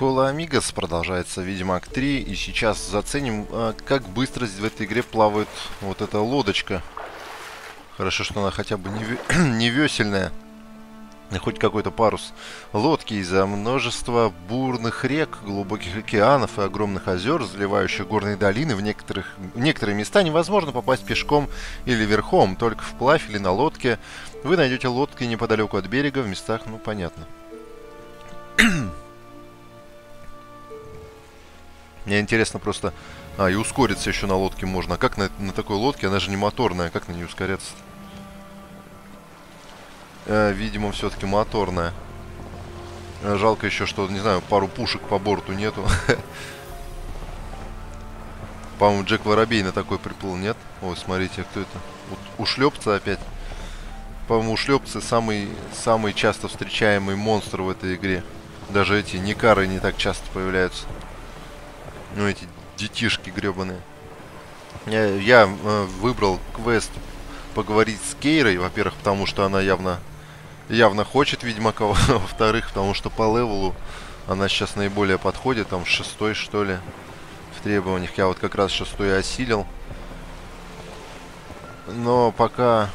Хола Амигос продолжается Ведьмак 3 и сейчас заценим, а, как быстро в этой игре плавает вот эта лодочка. Хорошо, что она хотя бы не, ве не весельная. Хоть какой-то парус лодки из-за множества бурных рек, глубоких океанов и огромных озер, заливающих горные долины, в, некоторых, в некоторые места невозможно попасть пешком или верхом, только вплавь или на лодке. Вы найдете лодки неподалеку от берега, в местах, ну понятно. Мне интересно просто... А, и ускориться еще на лодке можно. А как на, на такой лодке? Она же не моторная. Как на ней ускоряться? Э, видимо, все-таки моторная. Э, жалко еще, что, не знаю, пару пушек по борту нету. По-моему, Джек Воробей на такой приплыл, нет? Ой, смотрите, кто это? Вот ушлепцы опять. По-моему, ушлепцы самый, самый часто встречаемый монстр в этой игре. Даже эти никары не так часто появляются. Ну, эти детишки гребаные. Я, я э, выбрал квест поговорить с Кейрой, во-первых, потому что она явно явно хочет Ведьмака, во-вторых, потому что по левелу она сейчас наиболее подходит, там шестой что ли в требованиях. Я вот как раз шестой осилил. Но пока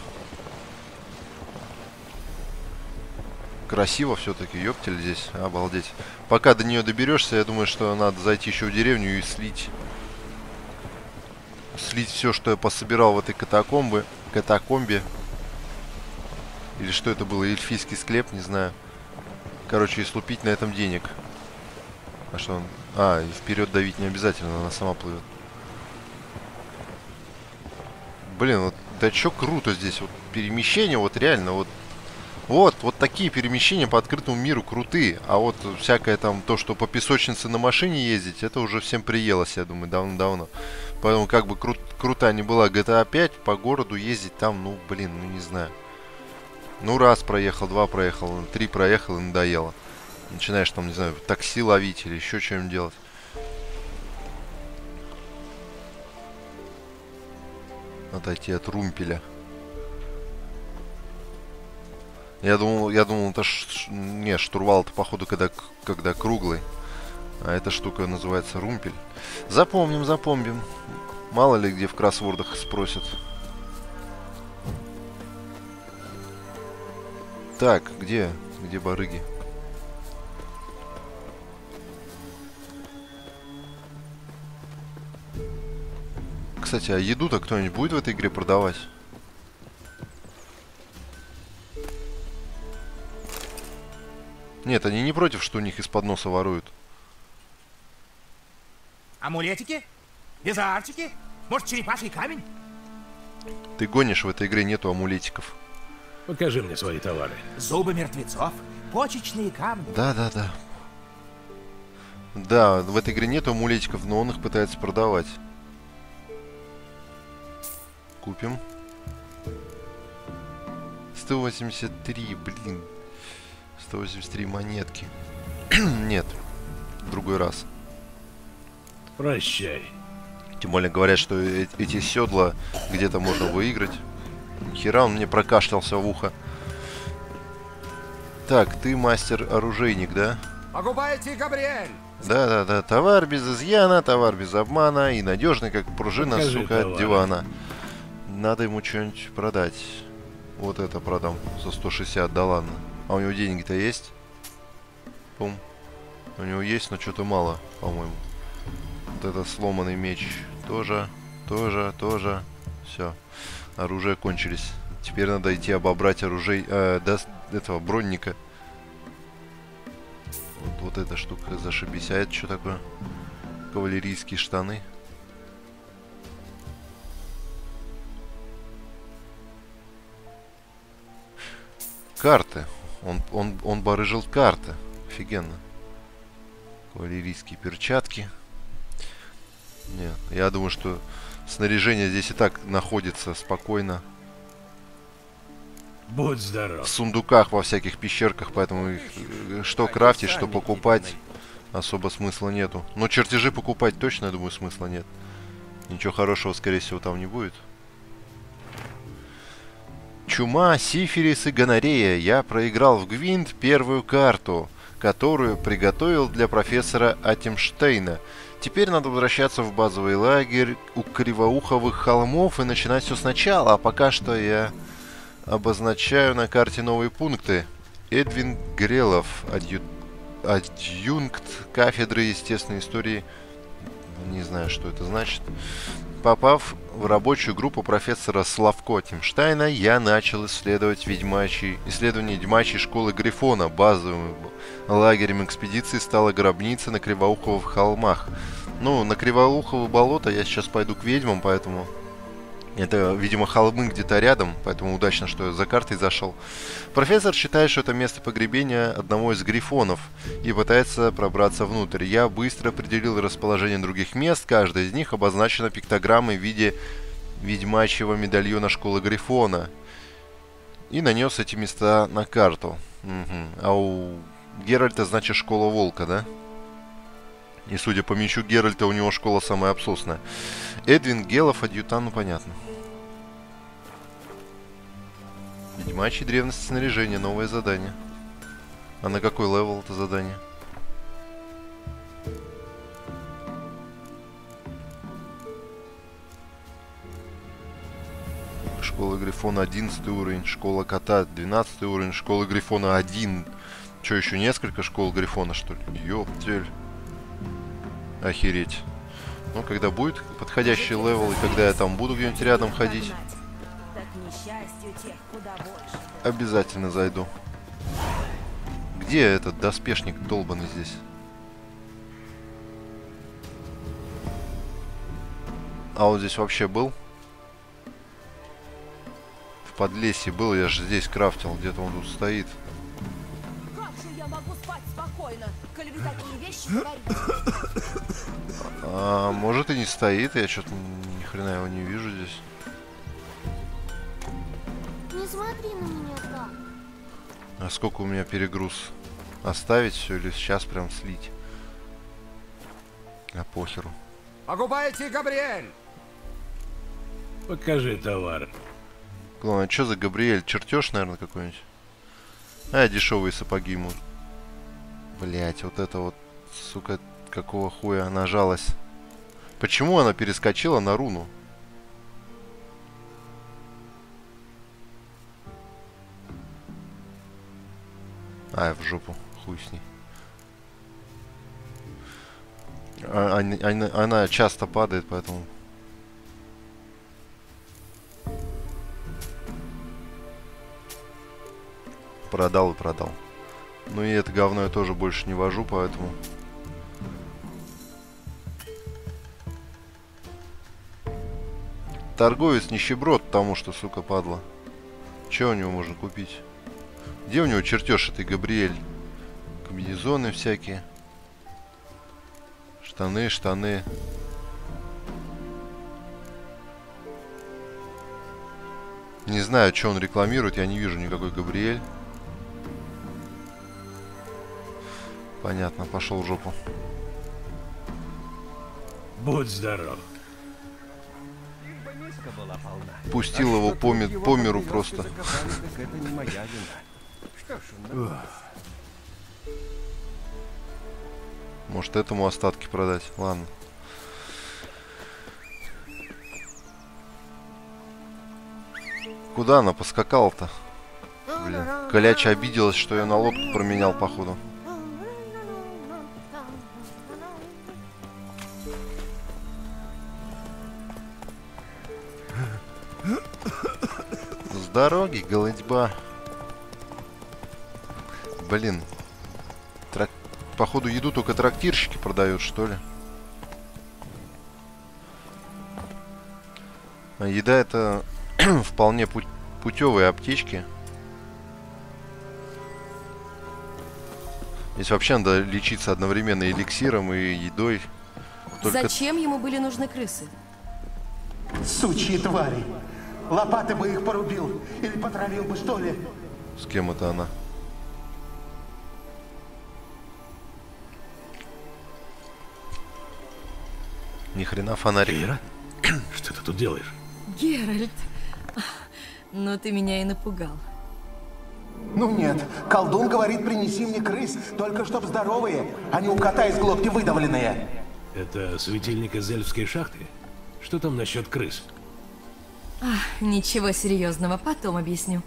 красиво все-таки, ёптель здесь, обалдеть. Пока до нее доберешься, я думаю, что надо зайти еще в деревню и слить. Слить все, что я пособирал в этой катакомбе. Катакомбе. Или что это было, эльфийский склеп, не знаю. Короче, и слупить на этом денег. А что он... А, и вперед давить не обязательно, она сама плывет. Блин, вот да что круто здесь. Вот перемещение, вот реально, вот вот, вот такие перемещения по открытому миру крутые. А вот всякое там, то, что по песочнице на машине ездить, это уже всем приелось, я думаю, давно-давно. Поэтому как бы крут, крута не была GTA 5, по городу ездить там, ну, блин, ну не знаю. Ну, раз проехал, два проехал, три проехал и надоело. Начинаешь там, не знаю, такси ловить или еще что-нибудь делать. Отойти от румпеля. Я думал, я думал, это ш... не штурвал, это походу когда когда круглый, а эта штука называется румпель. Запомним, запомним. Мало ли где в кроссвордах спросят. Так, где, где барыги? Кстати, а еду-то кто-нибудь будет в этой игре продавать? Нет, они не против, что у них из-под носа воруют. Амулетики? Визарчики? Может, черепаший камень? Ты гонишь, в этой игре нету амулетиков. Покажи мне свои товары. Зубы мертвецов, почечные камни. Да, да, да. Да, в этой игре нету амулетиков, но он их пытается продавать. Купим. 183, блин. 183 монетки. Нет, в другой раз. Прощай. Тем более говорят, что э эти седла где-то можно выиграть. Хера он мне прокашлялся в ухо. Так, ты мастер-оружейник, да? Покупайте, Габриэль! Да-да-да, товар без изъяна, товар без обмана и надежный, как пружина, Покажи сука, товары. от дивана. Надо ему что-нибудь продать. Вот это продам за 160, да ладно. А у него деньги-то есть? Пум. У него есть, но что-то мало, по-моему. Вот это сломанный меч тоже, тоже, тоже. Все. Оружие кончились. Теперь надо идти обобрать оружие э, до этого бронника. Вот, вот эта штука зашибись. А это что такое? Кавалерийские штаны. Карты. Он, он, он барыжил карты. Офигенно. Кавалерийские перчатки. Нет, я думаю, что снаряжение здесь и так находится спокойно. Будь В здоров. сундуках во всяких пещерках, поэтому их, э, что крафтить, что покупать особо смысла нету. Но чертежи покупать точно, я думаю, смысла нет. Ничего хорошего, скорее всего, там не будет. Чума, сифилис и гонорея. Я проиграл в Гвинт первую карту. которую приготовил для профессора Атимштейна. Теперь надо возвращаться в базовый лагерь у Кривоуховых холмов и начинать все сначала, а пока что я обозначаю на карте новые пункты. Эдвин Грелов, адью... адъюнкт кафедры естественной истории. Не знаю, что это значит. Попав в рабочую группу профессора Славко Тимштайна, я начал исследовать ведьмачий, исследование ведьмачьей школы Грифона. Базовым лагерем экспедиции стала гробница на Кривоуховых холмах. Ну, на Кривоухово болото я сейчас пойду к ведьмам, поэтому это, видимо, холмы где-то рядом, поэтому удачно, что я за картой зашел. Профессор считает, что это место погребения одного из грифонов и пытается пробраться внутрь. Я быстро определил расположение других мест, каждая из них обозначена пиктограммой в виде ведьмачьего медальона школы грифона. И нанес эти места на карту. Угу. А у Геральта, значит, школа волка, да? И судя по мечу Геральта, у него школа самая обсосная. Эдвин Гелов, адъютант, ну понятно. Ведьмачьи древности снаряжения, новое задание. А на какой level это задание? Школа Грифона 11 уровень, школа кота 12 уровень, школа Грифона 1. Что, еще несколько школ Грифона, что ли? Ёптель. Охереть. Ну, когда будет подходящий level, и когда я там буду где-нибудь рядом ходить, обязательно зайду. Где этот доспешник долбанный здесь? А он здесь вообще был? В подлесье был, я же здесь крафтил, где-то он тут стоит. Как же я могу спать спокойно, коли вещи? А, может и не стоит, я что-то ни хрена его не вижу здесь. Не смотри на меня так. А сколько у меня перегруз? Оставить все или сейчас прям слить? А похеру. Покупайте, Габриэль! Покажи товар. Главное, что за Габриэль? Чертеж, наверное, какой-нибудь? А, дешевые сапоги ему. Блять, вот это вот, сука, какого хуя она жалась. Почему она перескочила на руну? Ай, в жопу. Хуй с ней. А- они- она часто падает, поэтому... Продал и продал. Ну и это говно я тоже больше не вожу, поэтому... Торговец нищеброд, потому что, сука, падла. Че у него можно купить? Где у него чертеж этой Габриэль? Комбинезоны всякие. Штаны, штаны. Не знаю, что он рекламирует, я не вижу никакой Габриэль. Понятно, пошел в жопу. Будь здоров. Пустил его по, ми- по миру просто. Может этому остатки продать. Ладно. Куда она поскакала-то? Блин. Каляча обиделась, что я на лодку променял, походу. Дороги, голодьба. Блин. Трак... Походу еду только трактирщики продают, что ли? А еда это вполне пу- путевые аптечки. Здесь вообще надо лечиться одновременно эликсиром и едой. Только Зачем ему были нужны крысы? Сучьи твари! Лопаты бы их порубил или потравил бы, что ли? с кем это она? Ни хрена фонарик. Ира, что ты тут делаешь? Геральт, ну ты меня и напугал. Ну нет, колдун говорит, принеси мне крыс, только чтоб здоровые, а не у кота из глотки выдавленные. Это светильник из эльфской шахты? Что там насчет крыс? Ничего серьезного, потом объясню.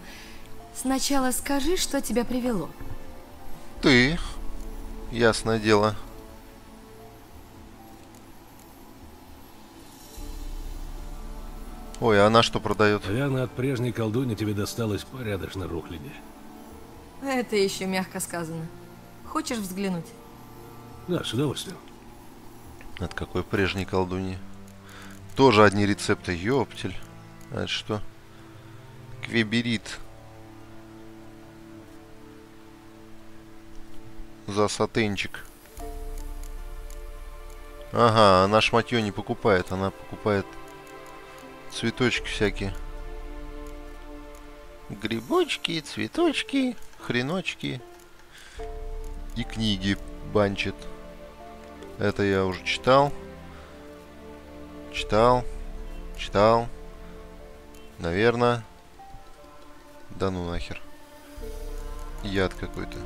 Сначала скажи, что тебя привело. Ты. Ясное дело. Ой, а она что продает? Наверное, от прежней колдуни тебе досталось порядочно рухляди. Это еще мягко сказано. Хочешь взглянуть? Да, с удовольствием. От какой прежней колдуньи? Тоже одни рецепты, ёптель. А это что? Квеберит. За сатенчик. Ага, она шматье не покупает, она покупает цветочки всякие. Грибочки, цветочки, хреночки. И книги банчит. Это я уже читал. Читал. Читал. Наверное. Да ну нахер. Яд какой-то.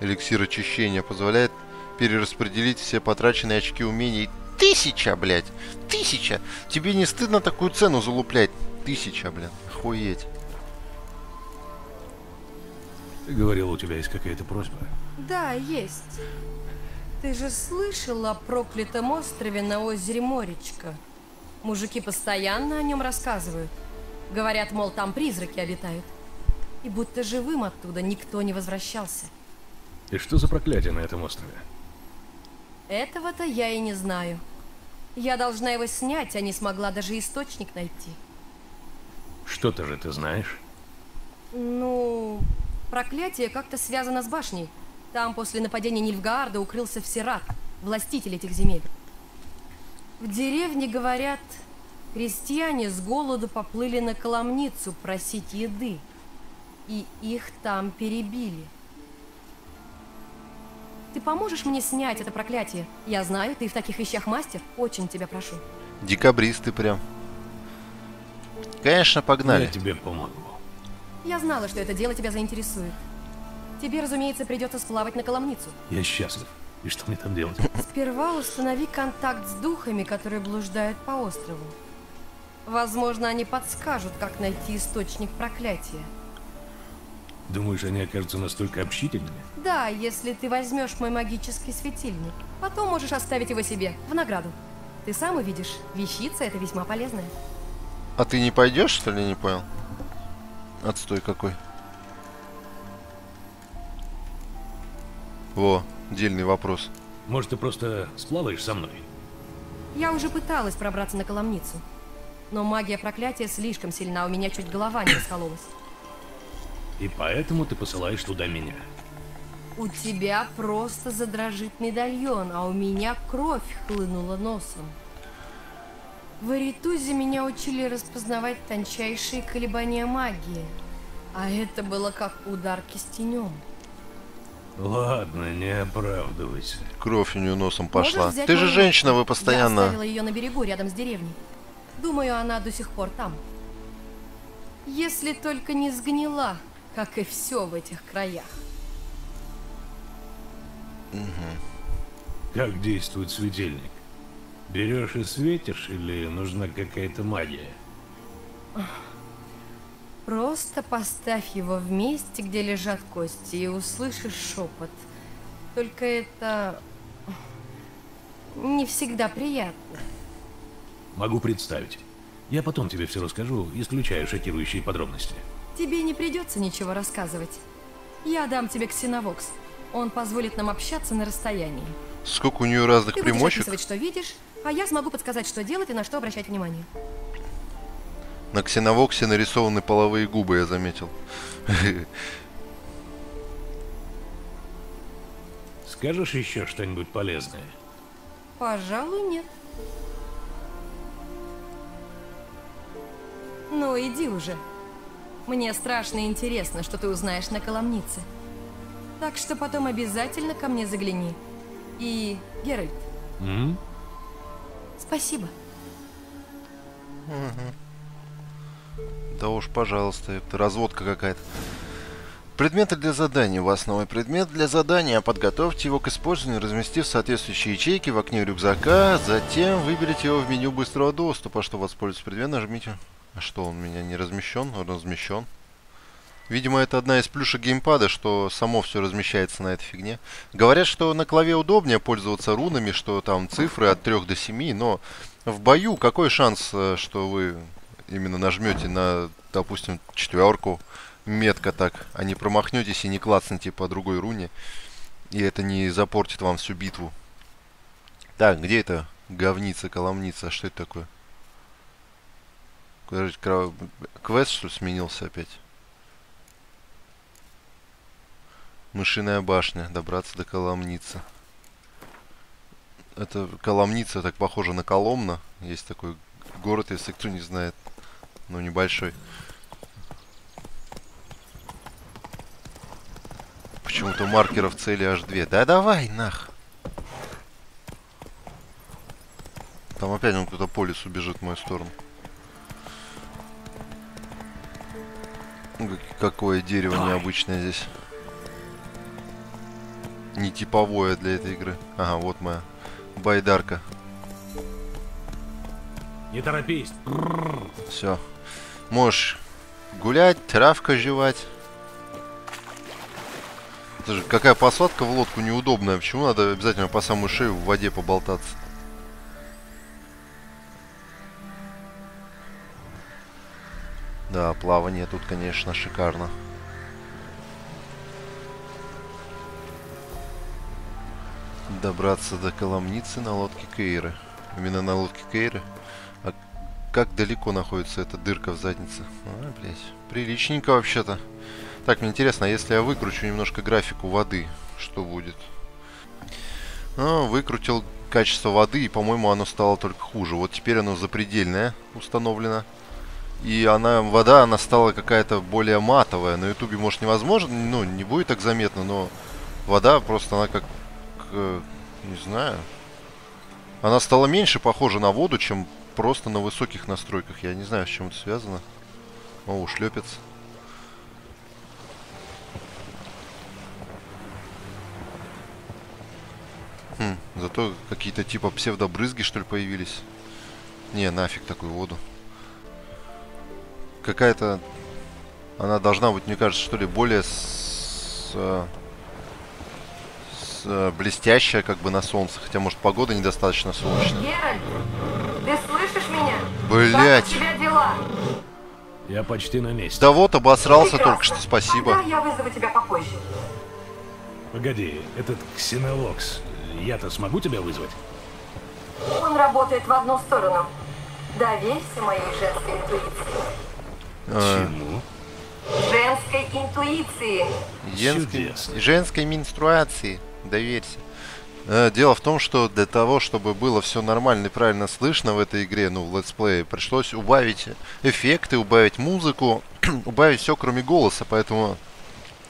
Эликсир очищения позволяет перераспределить все потраченные очки умений. Тысяча, блядь! Тысяча! Тебе не стыдно такую цену залуплять? Тысяча, блядь. Охуеть. Ты говорил, у тебя есть какая-то просьба. Да, есть. Ты же слышал о проклятом острове на озере Моречка? Мужики постоянно о нем рассказывают. Говорят, мол, там призраки обитают. И будто живым оттуда никто не возвращался. И что за проклятие на этом острове? Этого-то я и не знаю. Я должна его снять, а не смогла даже источник найти. Что-то же ты знаешь? Ну, проклятие как-то связано с башней. Там после нападения Нильфгаарда укрылся Всерат, властитель этих земель. В деревне, говорят, крестьяне с голоду поплыли на Коломницу просить еды. И их там перебили. Ты поможешь мне снять это проклятие? Я знаю, ты в таких вещах мастер. Очень тебя прошу. Декабристы прям. Конечно, погнали. Я тебе помогу. Я знала, что это дело тебя заинтересует. Тебе, разумеется, придется сплавать на Коломницу. Я счастлив. И что мне там делать? Сперва установи контакт с духами, которые блуждают по острову. Возможно, они подскажут, как найти источник проклятия. Думаешь, они окажутся настолько общительными? Да, если ты возьмешь мой магический светильник. Потом можешь оставить его себе, в награду. Ты сам увидишь, вещица это весьма полезная. А ты не пойдешь, что ли, не понял? Отстой какой. Во, дельный вопрос. Может, ты просто сплаваешь со мной? Я уже пыталась пробраться на Коломницу. Но магия проклятия слишком сильна, у меня чуть голова не раскололась. И поэтому ты посылаешь туда меня. У тебя просто задрожит медальон, а у меня кровь хлынула носом. В Аритузе меня учили распознавать тончайшие колебания магии. А это было как удар кистенем. Ладно, не оправдывайся. Кровь у нее носом пошла. Ты же мою женщина, вы Я постоянно... оставила ее на берегу, рядом с деревней. Думаю, она до сих пор там. Если только не сгнила, как и все в этих краях. Как действует светильник? Берешь и светишь, или нужна какая-то магия? Просто поставь его в месте, где лежат кости, и услышишь шепот. Только это не всегда приятно. Могу представить. Я потом тебе все расскажу, исключая шокирующие подробности. Тебе не придется ничего рассказывать. Я дам тебе ксеновокс. Он позволит нам общаться на расстоянии. Сколько у нее разных Ты будешь примочек. описывать, что видишь, а я смогу подсказать, что делать и на что обращать внимание. На ксеновоксе нарисованы половые губы, я заметил. Скажешь еще что-нибудь полезное? Пожалуй, нет. Ну, иди уже. Мне страшно интересно, что ты узнаешь на Коломнице. Так что потом обязательно ко мне загляни. И, Геральт, М? спасибо. Да уж, пожалуйста, это разводка какая-то. Предметы для задания. У вас новый предмет для задания. Подготовьте его к использованию, разместив соответствующие ячейки в окне рюкзака. Затем выберите его в меню быстрого доступа. Чтобы воспользоваться предметом, нажмите... А что, он у меня не размещен? Он размещен. Видимо, это одна из плюшек геймпада, что само все размещается на этой фигне. Говорят, что на клаве удобнее пользоваться рунами, что там цифры от 3 до 7, но в бою какой шанс, э, что вы именно нажмете на, допустим, четверку метко так, а не промахнетесь и не клацнете по другой руне, и это не запортит вам всю битву. Так, где это говница, коломница, что это такое? Квест, что ли, сменился опять? Мышиная башня. Добраться до Коломницы. Это Коломница так похоже на Коломна. Есть такой город, если кто не знает. Но небольшой. Почему-то маркеров цели аж две. Да давай, нах. Там опять он кто-то по лесу бежит в мою сторону. Какое дерево необычное здесь не типовое для этой игры. Ага, вот моя байдарка. Не торопись. Все. Можешь гулять, травка жевать. Слушай, какая посадка в лодку неудобная. Почему надо обязательно по самую шею в воде поболтаться? Да, плавание тут, конечно, шикарно. добраться до Коломницы на лодке Кейры. Именно на лодке Кейры. Как далеко находится эта дырка в заднице? А, блядь. Приличненько вообще-то. Так, мне интересно, а если я выкручу немножко графику воды, что будет? А, выкрутил качество воды, и, по-моему, оно стало только хуже. Вот теперь оно запредельное установлено. И она, вода, она стала какая-то более матовая. На ютубе, может, невозможно, ну, не будет так заметно, но вода просто, она как э, не знаю. Она стала меньше похожа на воду, чем просто на высоких настройках. Я не знаю, с чем это связано. О, шлепец. Хм, зато какие-то типа псевдобрызги, что ли, появились. Не, нафиг такую воду. Какая-то... Она должна быть, мне кажется, что ли, более с... Э, э, блестящая как бы на солнце. Хотя, может, погода недостаточно солнечная. Ты слышишь меня? Блять. Как у тебя дела? Я почти на месте. Да вот, обосрался Прекрасно. только что, спасибо. Тогда я вызову тебя попозже. Погоди, этот ксенолокс, я-то смогу тебя вызвать? Он работает в одну сторону. Доверься моей женской интуиции. Э, Чему? Женской интуиции. Женской, Чудесно. женской менструации. Доверься. Э, Дело в том, что для того, чтобы было все нормально и правильно слышно в этой игре, ну, в летсплее, пришлось убавить эффекты, убавить музыку, убавить все, кроме голоса, поэтому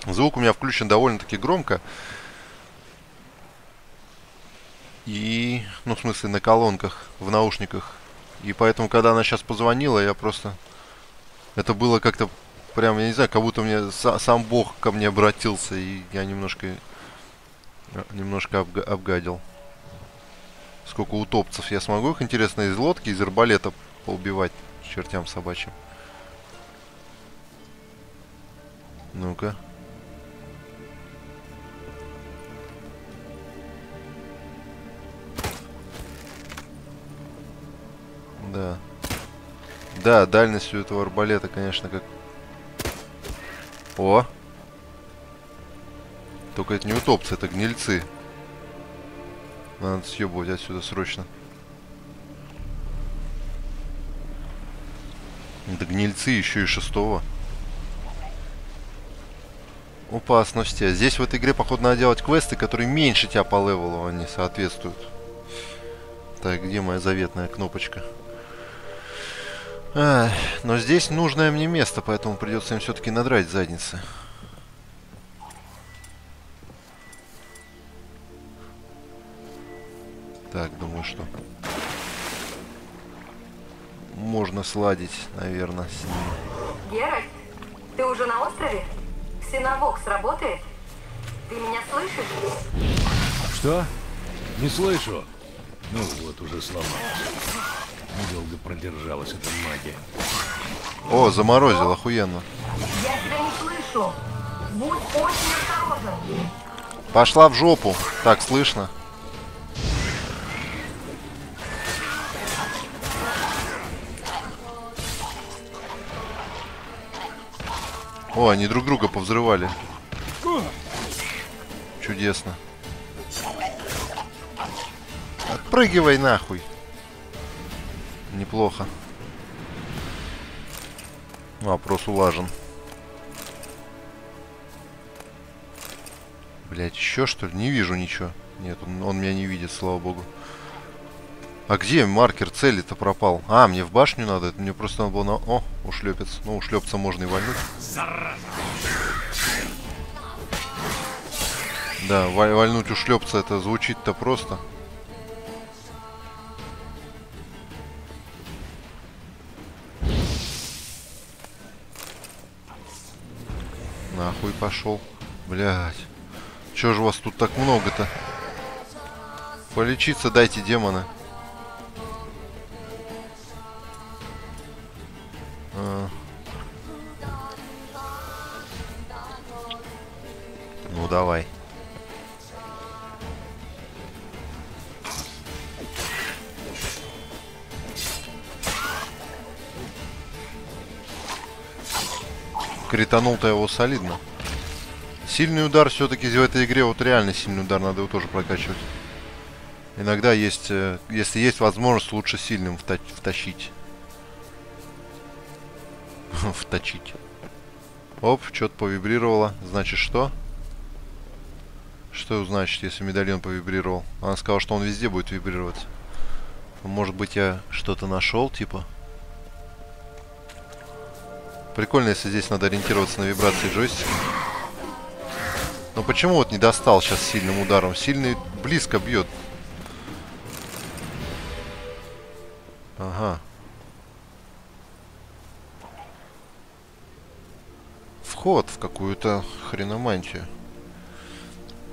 звук у меня включен довольно-таки громко. И, ну, в смысле, на колонках, в наушниках. И поэтому, когда она сейчас позвонила, я просто... Это было как-то прям, я не знаю, как будто мне са- сам Бог ко мне обратился, и я немножко немножко обга- обгадил. Сколько утопцев я смогу их, интересно, из лодки, из арбалета поубивать чертям собачьим. Ну-ка. Да. Да, дальность у этого арбалета, конечно, как... О! Только это не утопцы, это гнильцы. Надо съебывать отсюда срочно. Это гнильцы еще и шестого. Опасности. Здесь в этой игре, походу, надо делать квесты, которые меньше тебя по левелу, они соответствуют. Так, где моя заветная кнопочка? Ах, но здесь нужное мне место, поэтому придется им все-таки надрать задницы. Так, думаю, что можно сладить, наверное, с ними. Геральт, ты уже на острове? Ксеновокс работает? Ты меня слышишь? Что? Не слышу. Ну вот, уже сломалось. Недолго продержалась эта магия. О, заморозил, охуенно. Я тебя не слышу. Будь очень осторожен. Пошла в жопу. Так, слышно? О, они друг друга повзрывали. Чудесно. Отпрыгивай нахуй. Неплохо. Вопрос улажен. Блять, еще что ли? Не вижу ничего. Нет, он, он меня не видит, слава богу. А где маркер цели-то пропал? А, мне в башню надо. Это мне просто надо было на... О, ушлепец. Ну, ушлепца можно и вальнуть. Да, валь- вальнуть ушлепца это звучит-то просто. Нахуй пошел. Блять. Чё же вас тут так много-то? Полечиться дайте, демоны. Ну давай. Кританул-то его солидно. Сильный удар все-таки в этой игре, вот реально сильный удар, надо его тоже прокачивать. Иногда есть, э, если есть возможность, лучше сильным вта- втащить. Вточить. Оп, что-то повибрировало. Значит, что? Что значит, если медальон повибрировал? Она сказала, что он везде будет вибрировать. Может быть, я что-то нашел, типа? Прикольно, если здесь надо ориентироваться на вибрации джойстика. Но почему вот не достал сейчас сильным ударом? Сильный близко бьет. Ага. Вход в какую-то хреномантию.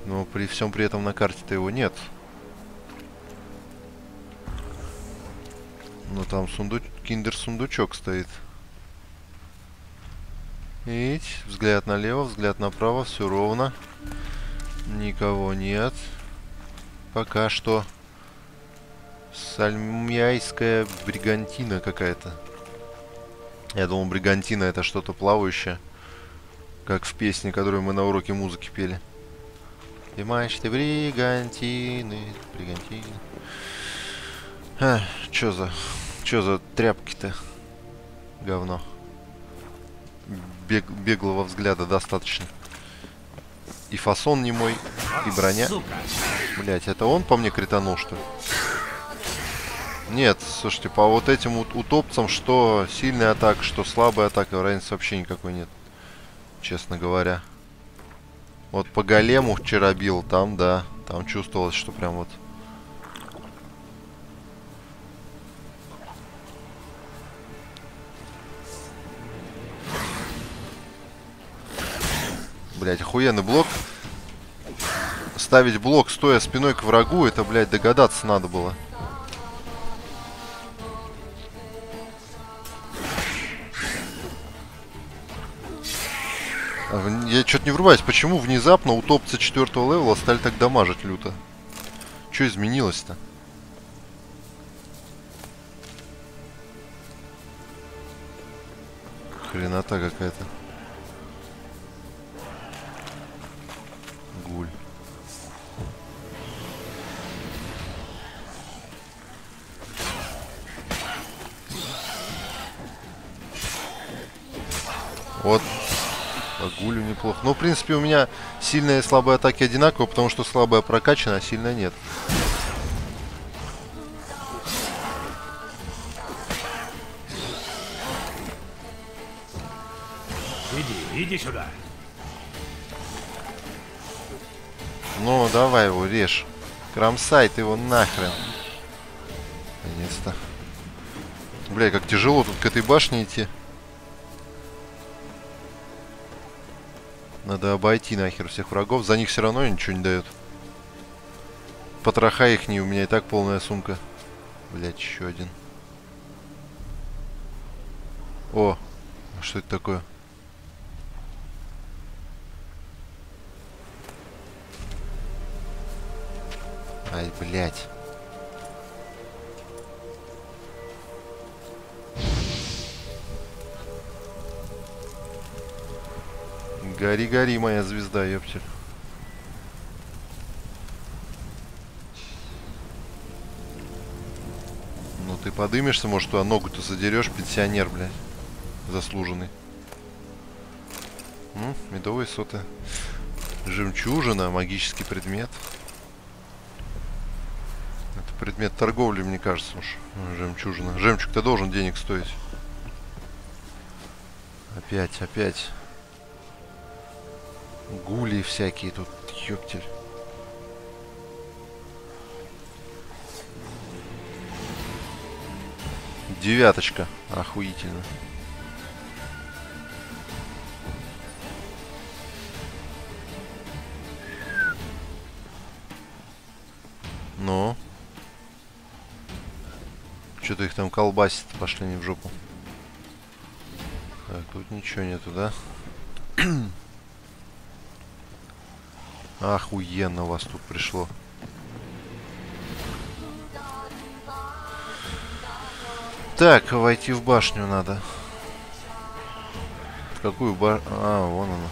Но при всем при этом на карте-то его нет. Но там сундуч... киндер-сундучок стоит. Ить, взгляд налево, взгляд направо, все ровно. Никого нет. Пока что. Сальмяйская бригантина какая-то. Я думал, бригантина это что-то плавающее. Как в песне, которую мы на уроке музыки пели. Понимаешь ты бригантины, бригантины. А, чё за... Чё за тряпки-то? Говно бег, беглого взгляда достаточно. И фасон не мой, и броня. Блять, это он по мне кританул, что ли? Нет, слушайте, по вот этим вот утопцам, что сильная атака, что слабая атака, разницы вообще никакой нет. Честно говоря. Вот по голему вчера бил, там, да, там чувствовалось, что прям вот... Блять, охуенный блок. Ставить блок, стоя спиной к врагу, это, блядь, догадаться надо было. Я что-то не врубаюсь, почему внезапно утопцы четвертого левела стали так дамажить люто? Что изменилось-то? Хренота какая-то. Гуль. Вот. По гулю неплохо. Ну, в принципе, у меня сильные и слабые атаки одинаковые, потому что слабая прокачана, а сильная нет. Иди, иди сюда. Ну, давай его режь. Кромсай ты его нахрен. Наконец-то. Бля, как тяжело тут к этой башне идти. Надо обойти нахер всех врагов. За них все равно ничего не дают. Потроха их не, у меня и так полная сумка. Блять, еще один. О, а что это такое? Ай, блядь. Гори, гори, моя звезда, ёптель. Ну ты подымешься, может, туда ногу-то задерешь, пенсионер, блядь. Заслуженный. М, медовые соты. Жемчужина, магический предмет. Это предмет торговли, мне кажется уж. Жемчужина. Жемчуг-то должен денег стоить. Опять, опять. Гули всякие тут, ёптель. Девяточка. Охуительно. Ну. Что-то их там колбасит, пошли не в жопу. Так, тут ничего нету, да? Охуенно вас тут пришло. Так, войти в башню надо. В какую башню? А, вон она.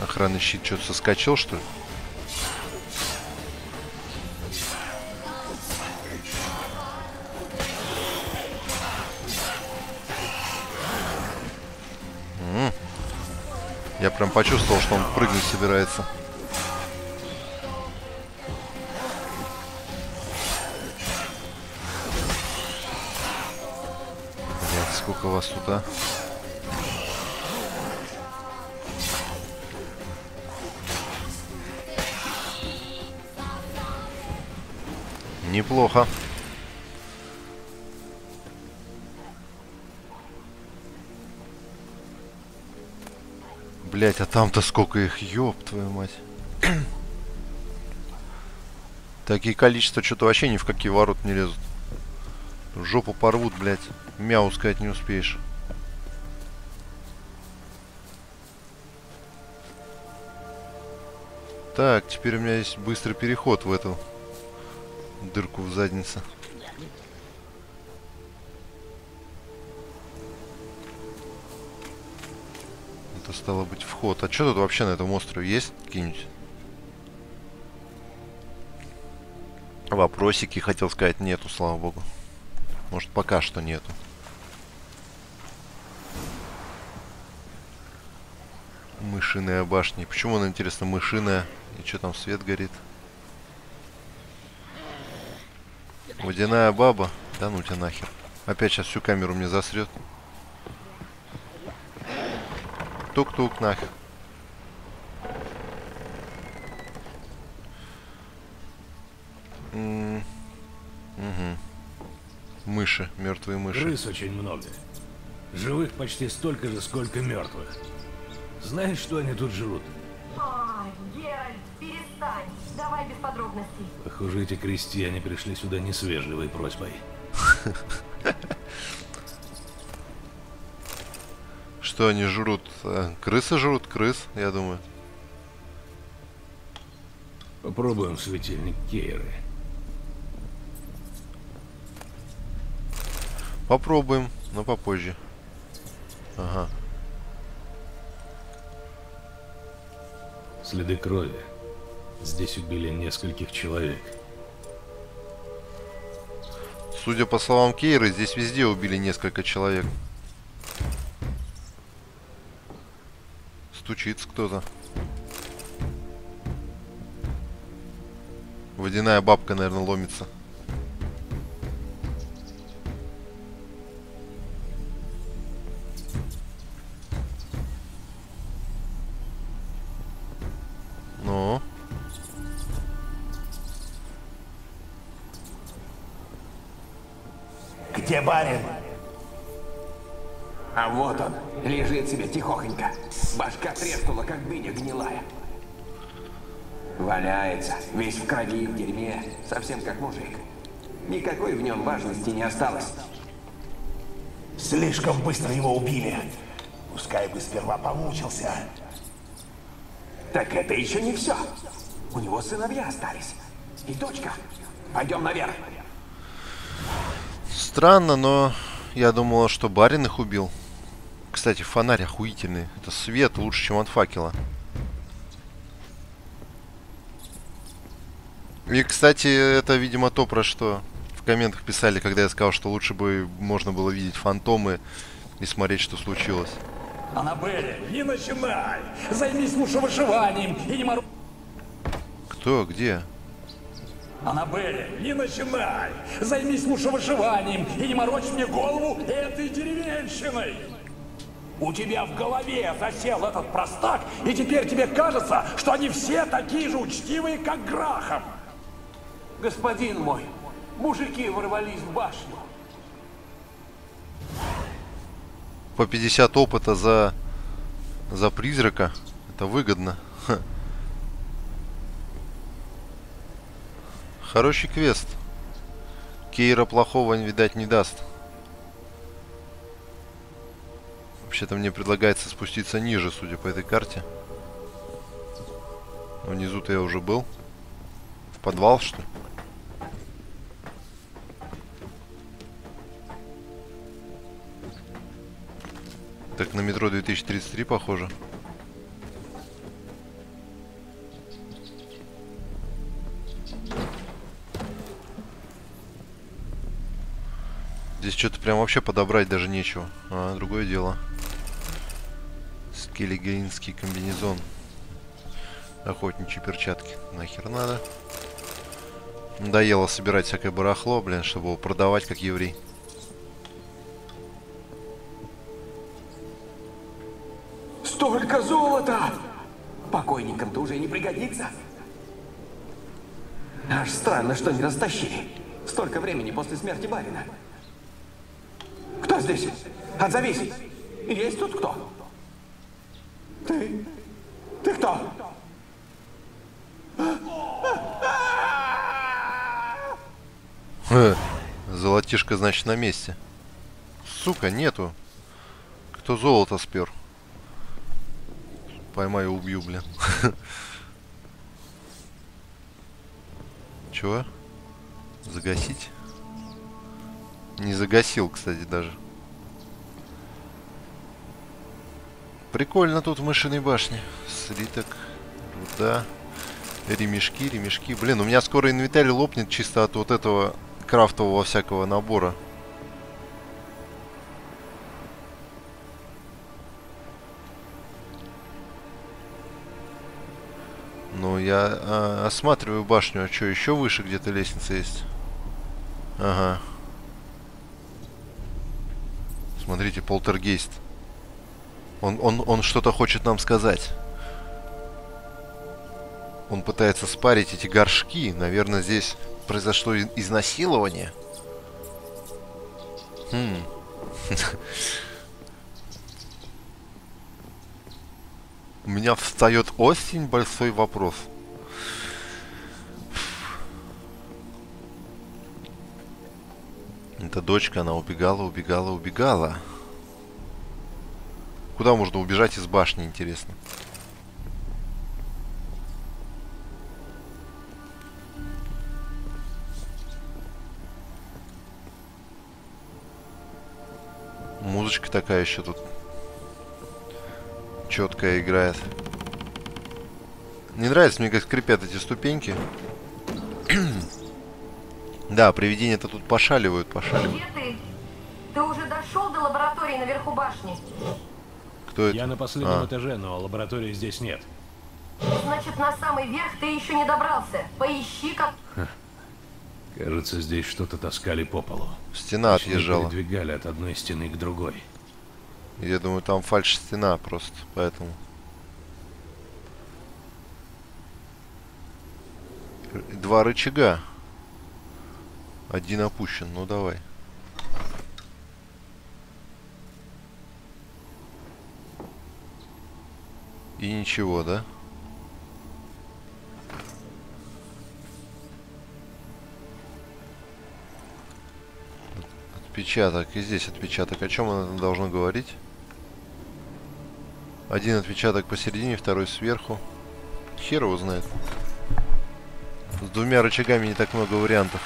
Охранный щит что-то соскочил, что ли? Я прям почувствовал, что он прыгнуть собирается. Блять, сколько вас тут, а? Неплохо. Блять, а там-то сколько их, ёб твою мать. Такие количества что-то вообще ни в какие ворот не лезут. Жопу порвут, блять. Мяу сказать не успеешь. Так, теперь у меня есть быстрый переход в эту дырку в заднице. Это стало быть вход. А что тут вообще на этом острове есть какие-нибудь? Вопросики, хотел сказать, нету, слава богу. Может, пока что нету. Мышиная башня. Почему она, интересно, мышиная? И что там свет горит? Водяная баба? Да ну тебя нахер. Опять сейчас всю камеру мне засрет. Тук-тук нахер. М, Мгм. Мыши, мертвые мыши. Крыс очень много. Живых почти столько же, сколько мертвых. Знаешь, что они тут Геральт, перестань. Давай без подробностей. Похоже, эти крестьяне пришли сюда не с вежливой просьбой. Что они жрут? А, Крысы жрут крыс, я думаю. Попробуем светильник Кейры. Попробуем, но попозже. Ага. Следы крови. Здесь убили нескольких человек. Судя по словам Кейры, здесь везде убили несколько человек. стучится кто-то. Водяная бабка, наверное, ломится. Ну. Где барин? Совсем как мужик. Никакой в нем важности не осталось. Слишком быстро его убили. Пускай бы сперва помучился. Так это еще не все. У него сыновья остались. И дочка. Пойдем наверх. Странно, но я думала, что барин их убил. Кстати, фонарь охуительный. Это свет лучше, чем от факела. И, кстати, это, видимо, то, про что в комментах писали, когда я сказал, что лучше бы можно было видеть фантомы и смотреть, что случилось. Аннабель, не начинай! Займись лучше вышиванием и не мор... Кто? Где? Аннабель, не начинай! Займись лучше вышиванием и не морочь мне голову этой деревенщиной! У тебя в голове засел этот простак, и теперь тебе кажется, что они все такие же учтивые, как Грахам. Господин мой, мужики ворвались в башню. По 50 опыта за, за призрака. Это выгодно. Хороший квест. Кейра плохого, видать, не даст. Вообще-то мне предлагается спуститься ниже, судя по этой карте. Внизу-то я уже был. Подвал, что ли? Так на метро 2033 похоже. Здесь что-то прям вообще подобрать даже нечего. А, другое дело. Скеллигейнский комбинезон. Охотничьи перчатки. Нахер надо. Надоело собирать всякое барахло, блин, чтобы его продавать как еврей. Столько золота! Покойникам-то уже не пригодится. Аж странно, что не растащили. Столько времени после смерти барина. Кто здесь? Отзовись! Есть тут кто? Ты? Ты кто? Э, Золотишко, значит, на месте. Сука, нету. Кто золото спер? Поймаю, убью, блин. Чего? Загасить? Не загасил, кстати, даже. Прикольно тут в мышиной башне. Слиток, руда, ремешки, ремешки. Блин, у меня скоро инвентарь лопнет чисто от вот этого крафтового всякого набора. Ну, я а, осматриваю башню. А что, еще выше где-то лестница есть? Ага. Смотрите, полтергейст. Он, он, он что-то хочет нам сказать. Он пытается спарить эти горшки. Наверное, здесь произошло изнасилование. Хм. У меня встает очень большой вопрос. Это дочка, она убегала, убегала, убегала. Куда можно убежать из башни, интересно? Музычка такая еще тут четкая играет. Не нравится мне, как скрипят эти ступеньки. да, привидения-то тут пошаливают, пошаливают. Где ты? Ты уже дошел до лаборатории наверху башни? Кто это? Я на последнем А. этаже, но лаборатории здесь нет. Значит, на самый верх ты еще не добрался. Поищи как... Кажется, здесь что-то таскали по полу. Стена Точнее, отъезжала. Передвигали от одной стены к другой. Я думаю, там фальш-стена просто, поэтому... Два рычага. Один опущен, ну давай. И ничего, да? Да. Отпечаток. И здесь отпечаток. О чем это должно говорить? Один отпечаток посередине, второй сверху. Хер его знает. С двумя рычагами не так много вариантов.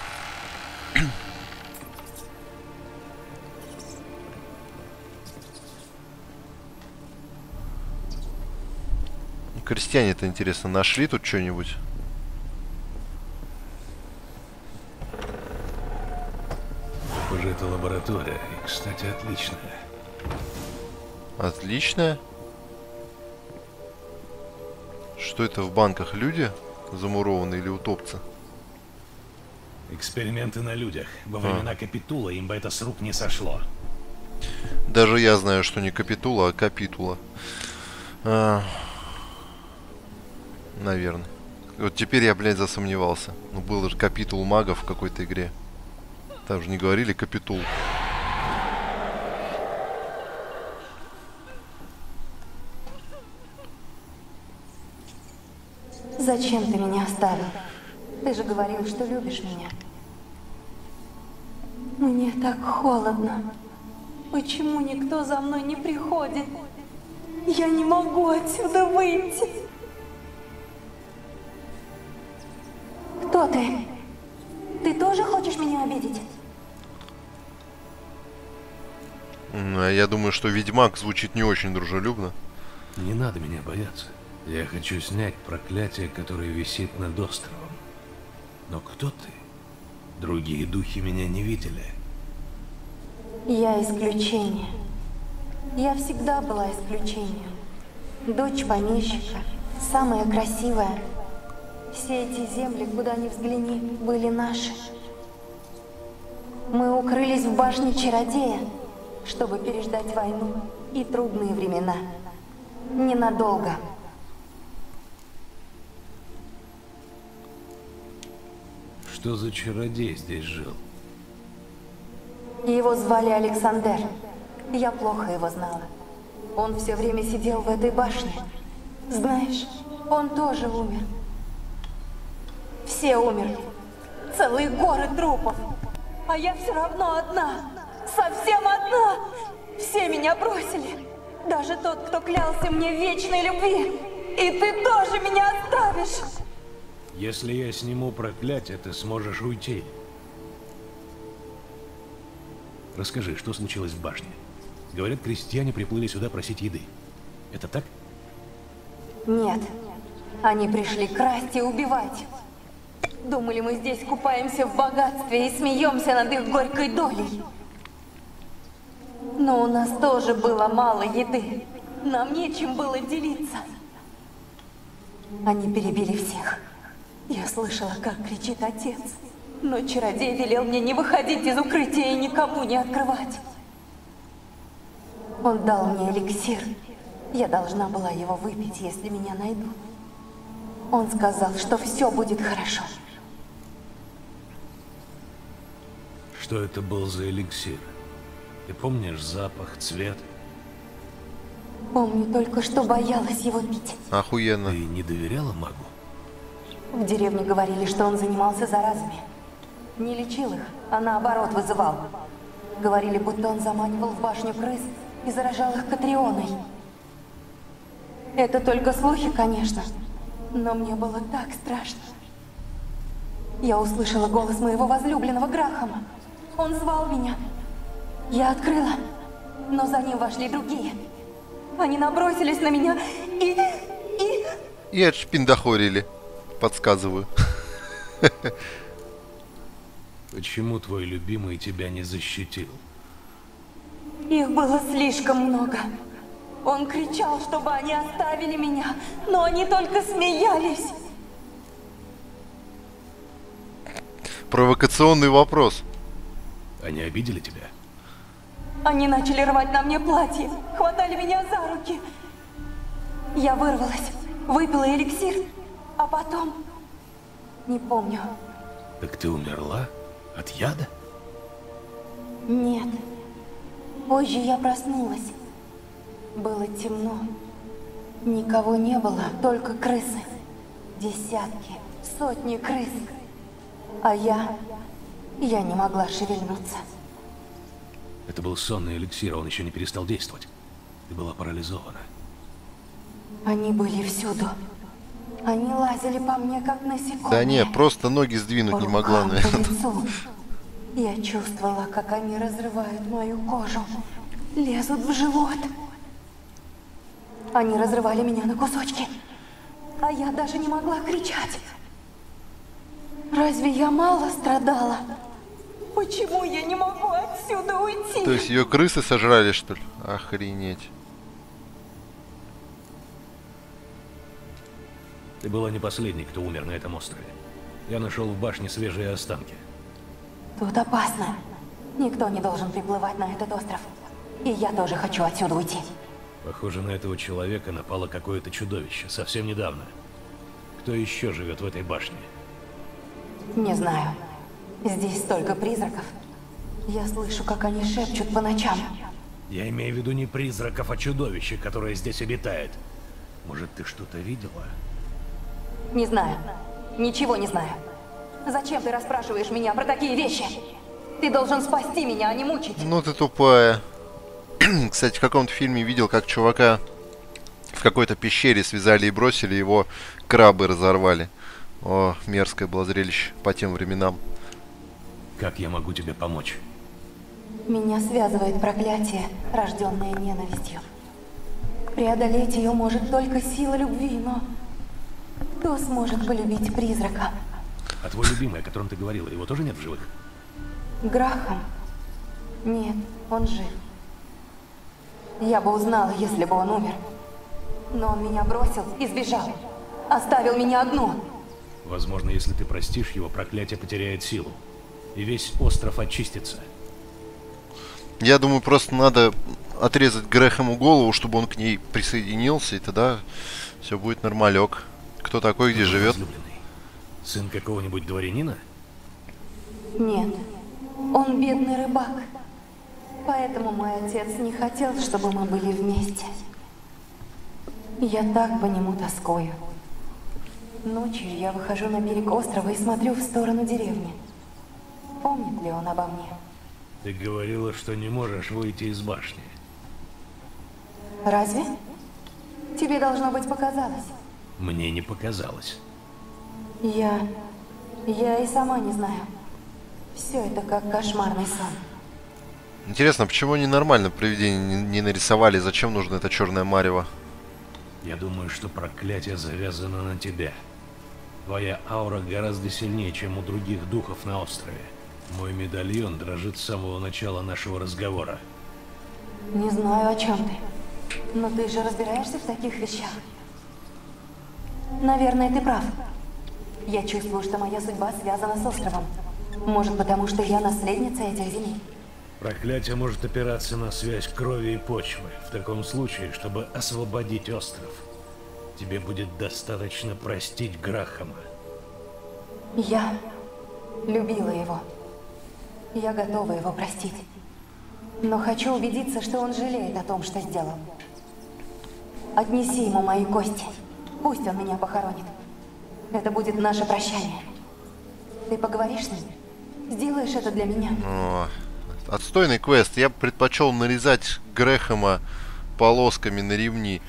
Крестьяне-то, интересно, нашли тут что-нибудь? Это лаборатория. И, кстати, отличная. Отлично. Что это в банках? Люди замурованные или утопцы? Эксперименты на людях. Во времена Капитула им бы это с рук не сошло. Даже я знаю, что не капитула, а капитула. А, наверное. Вот теперь я, блядь, засомневался. Ну, был же капитул магов в какой-то игре. Там же не говорили капитул. Зачем ты меня оставил? Ты же говорил, что любишь меня. Мне так холодно. Почему никто за мной не приходит? Я не могу отсюда выйти. Кто ты? Ты тоже хочешь меня обидеть? Я думаю, что Ведьмак звучит не очень дружелюбно. Не надо меня бояться. Я хочу снять проклятие, которое висит над островом. Но кто ты? Другие духи меня не видели. Я исключение. Я всегда была исключением. Дочь помещика, самая красивая. Все эти земли, куда ни взгляни, были наши. Мы укрылись в башне чародея, чтобы переждать войну и трудные времена. Ненадолго. Что за чародей здесь жил? Его звали Александр. Я плохо его знала. Он все время сидел в этой башне. Знаешь, он тоже умер. Все умерли. Целые горы трупов. А я все равно одна. Совсем одна. Все меня бросили. Даже тот, кто клялся мне вечной любви. И ты тоже меня оставишь. Если я сниму проклятие, ты сможешь уйти. Расскажи, что случилось в башне? Говорят, крестьяне приплыли сюда просить еды. Это так? Нет. Они пришли красть и убивать. Думали, мы здесь купаемся в богатстве и смеемся над их горькой долей. Но у нас тоже было мало еды. Нам нечем было делиться. Они перебили всех. Я слышала, как кричит отец. Но чародей велел мне не выходить из укрытия и никому не открывать. Он дал мне эликсир. Я должна была его выпить, если меня найдут. Он сказал, что все будет хорошо. Что это был за эликсир? Ты помнишь запах, цвет? Помню только, что боялась его пить. Охуенно. Ты не доверяла магу? В деревне говорили, что он занимался заразами. Не лечил их, а наоборот вызывал. Говорили, будто он заманивал в башню крыс и заражал их Катрионой. Это только слухи, конечно. Но мне было так страшно. Я услышала голос моего возлюбленного Грахама. Он звал меня. Я открыла, но за ним вошли другие. Они набросились на меня и... и... И отшпиндахорили. Подсказываю. Почему твой любимый тебя не защитил? Их было слишком много. Он кричал, чтобы они оставили меня, но они только смеялись. Провокационный вопрос. Они обидели тебя? Они начали рвать на мне платье, хватали меня за руки. Я вырвалась, выпила эликсир, а потом... Не помню. Так ты умерла? От яда? Нет. Позже я проснулась. Было темно. Никого не было, только крысы. Десятки, сотни крыс. А я... Я не могла шевельнуться. Это был сонный эликсир, он еще не перестал действовать. Ты была парализована. Они были всюду. Они лазили по мне, как насекомые. Да не, просто ноги сдвинуть По не могла, наверное. Я чувствовала, как они разрывают мою кожу, лезут в живот. Они разрывали меня на кусочки, а я даже не могла кричать. Разве я мало страдала? Почему я не могу отсюда уйти? То есть ее крысы сожрали, что ли? Охренеть. Ты была не последней, кто умер на этом острове. Я нашел в башне свежие останки. Тут опасно. Никто не должен приплывать на этот остров. И я тоже хочу отсюда уйти. Похоже, на этого человека напало какое-то чудовище совсем недавно. Кто еще живет в этой башне? Не знаю. Здесь столько призраков. Я слышу, как они шепчут по ночам. Я имею в виду не призраков, а чудовище, которое здесь обитает. Может, ты что-то видела? Не знаю. Ничего не знаю. Зачем ты расспрашиваешь меня про такие вещи? Ты должен спасти меня, а не мучить. Ну ты тупая. Кстати, в каком-то фильме видел, как чувака в какой-то пещере связали и бросили, его крабы разорвали. О, мерзкое было зрелище по тем временам. Как я могу тебе помочь? Меня связывает проклятие, рожденное ненавистью. Преодолеть ее может только сила любви, но... Кто сможет полюбить призрака? А твой любимый, о котором ты говорила, его тоже нет в живых? Грахам? Нет, он жив. Я бы узнала, если бы он умер. Но он меня бросил и сбежал. Оставил меня одну. Возможно, если ты простишь его, проклятие потеряет силу. И весь остров очистится. Я думаю, просто надо отрезать Грэхэму голову, чтобы он к ней присоединился, и тогда все будет нормалек. Кто такой, где живет? Сын какого-нибудь дворянина? Нет, он бедный рыбак. Поэтому мой отец не хотел, чтобы мы были вместе. Я так по нему тоскую. Ночью я выхожу на берег острова и смотрю в сторону деревни. Помнит ли он обо мне? Ты говорила, что не можешь выйти из башни. Разве? Тебе должно быть показалось. Мне не показалось. Я... Я и сама не знаю. Все это как кошмарный сон. Интересно, почему они нормально привидение не, не нарисовали? Зачем нужно это черное марево? Я думаю, что проклятие завязано на тебя. Твоя аура гораздо сильнее, чем у других духов на острове. Мой медальон дрожит с самого начала нашего разговора. Не знаю, о чем ты. Но ты же разбираешься в таких вещах. Наверное, ты прав. Я чувствую, что моя судьба связана с островом. Может, потому что я наследница этих земель. Проклятие может опираться на связь крови и почвы. В таком случае, чтобы освободить остров, тебе будет достаточно простить Грахама. Я любила его. Я готова его простить. Но хочу убедиться, что он жалеет о том, что сделал. Отнеси ему мои кости. Пусть он меня похоронит. Это будет наше прощание. Ты поговоришь с ним? Сделаешь это для меня? О, отстойный квест. Я предпочел нарезать Грэхэма полосками на ремни.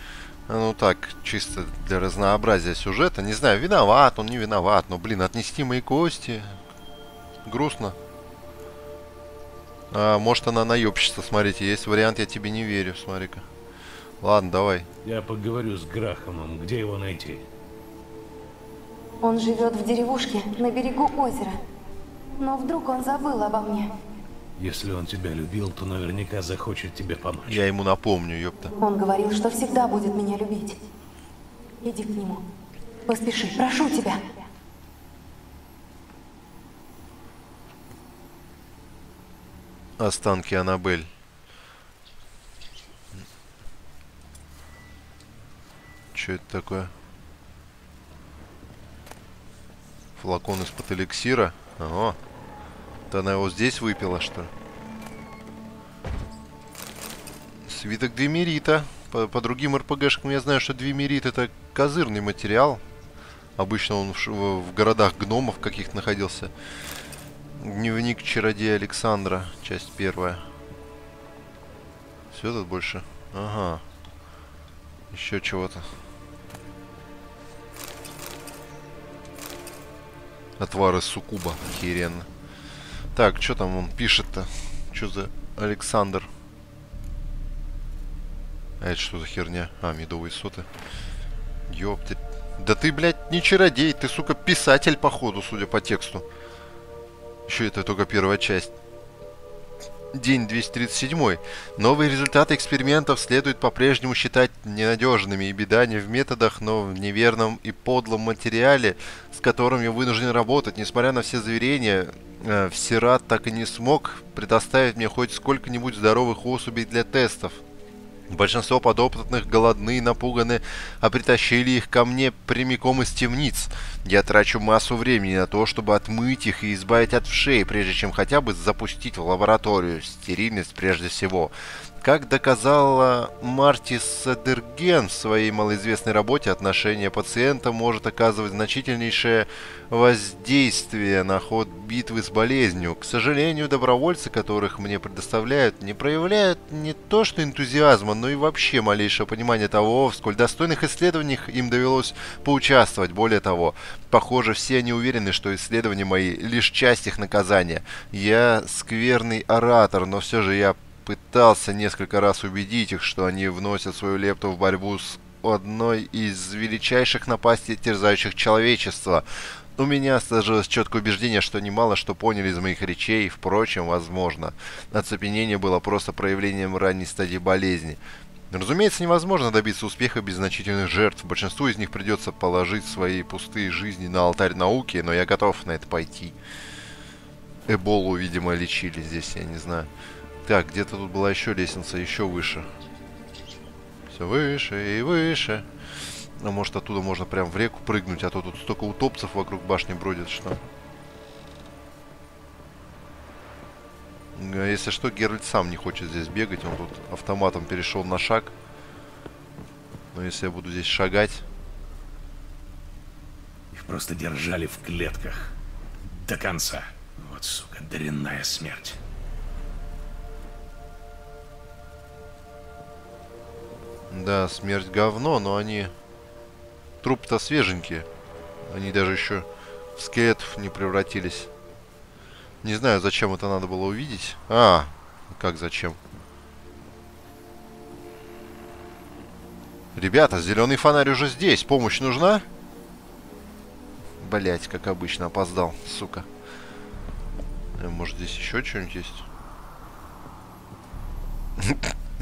Ну так, чисто для разнообразия сюжета. Не знаю, виноват он, не виноват. Но, блин, отнести мои кости. Грустно. А, может она наебщица, смотрите. Есть вариант, я тебе не верю, смотри-ка. Ладно, давай. Я поговорю с Грахамом. Где его найти? Он живет в деревушке на берегу озера. Но вдруг он забыл обо мне. Если он тебя любил, то наверняка захочет тебе помочь. Я ему напомню, ёпта. Он говорил, что всегда будет меня любить. Иди к нему. Поспеши, прошу тебя. Останки Аннабель. Что это такое? Флакон из-под эликсира. Ого. Это она его здесь выпила, что ли? Свиток Демерита. По, по другим РПГшкам я знаю, что Двимерит это козырный материал. Обычно он в, в городах гномов каких-то находился. Дневник чародея Александра, часть первая. Все тут больше? Ага. Еще чего-то. Отвары сукуба. Охеренно. Так, что там он пишет-то? Что за Александр? А это что за херня? А, медовые соты. Ёпты. Да ты, блядь, не чародей, ты, сука, писатель, походу, судя по тексту. Еще это только первая часть. День 237. Новые результаты экспериментов следует по-прежнему считать ненадежными, и беда не в методах, но в неверном и подлом материале, с которым я вынужден работать. Несмотря на все заверения, э, Всерат так и не смог предоставить мне хоть сколько-нибудь здоровых особей для тестов. Большинство подопытных голодны и напуганы, а притащили их ко мне прямиком из темниц. Я трачу массу времени на то, чтобы отмыть их и избавить от вшей, прежде чем хотя бы запустить в лабораторию. Стерильность прежде всего. Как доказала Марти Садерген в своей малоизвестной работе, отношение пациента может оказывать значительнейшее воздействие на ход битвы с болезнью. К сожалению, добровольцы, которых мне предоставляют, не проявляют не то что энтузиазма, но и вообще малейшего понимания того, в сколь достойных исследованиях им довелось поучаствовать. Более того, похоже, все они уверены, что исследования мои лишь часть их наказания. Я скверный оратор, но все же я пытался несколько раз убедить их, что они вносят свою лепту в борьбу с одной из величайших напастей, терзающих человечество. У меня сложилось четкое убеждение, что немало что поняли из моих речей, впрочем, возможно. Оцепенение было просто проявлением ранней стадии болезни. Разумеется, невозможно добиться успеха без значительных жертв. Большинству из них придется положить свои пустые жизни на алтарь науки, но я готов на это пойти. Эболу, видимо, лечили здесь, я не знаю. Так, где-то тут была еще лестница, еще выше. Все выше и выше. А может оттуда можно прям в реку прыгнуть, а то тут столько утопцев вокруг башни бродит, что... А если что, Геральт сам не хочет здесь бегать, он тут автоматом перешел на шаг. Но если я буду здесь шагать... Их просто держали в клетках. До конца. Вот, сука, дрянная смерть. Да, смерть говно, но они... Труп-то свеженькие. Они даже еще в скелетов не превратились. Не знаю, зачем это надо было увидеть. А, как зачем? Ребята, зеленый фонарь уже здесь. Помощь нужна? Блять, как обычно, опоздал, сука. Э, может, здесь еще что-нибудь есть?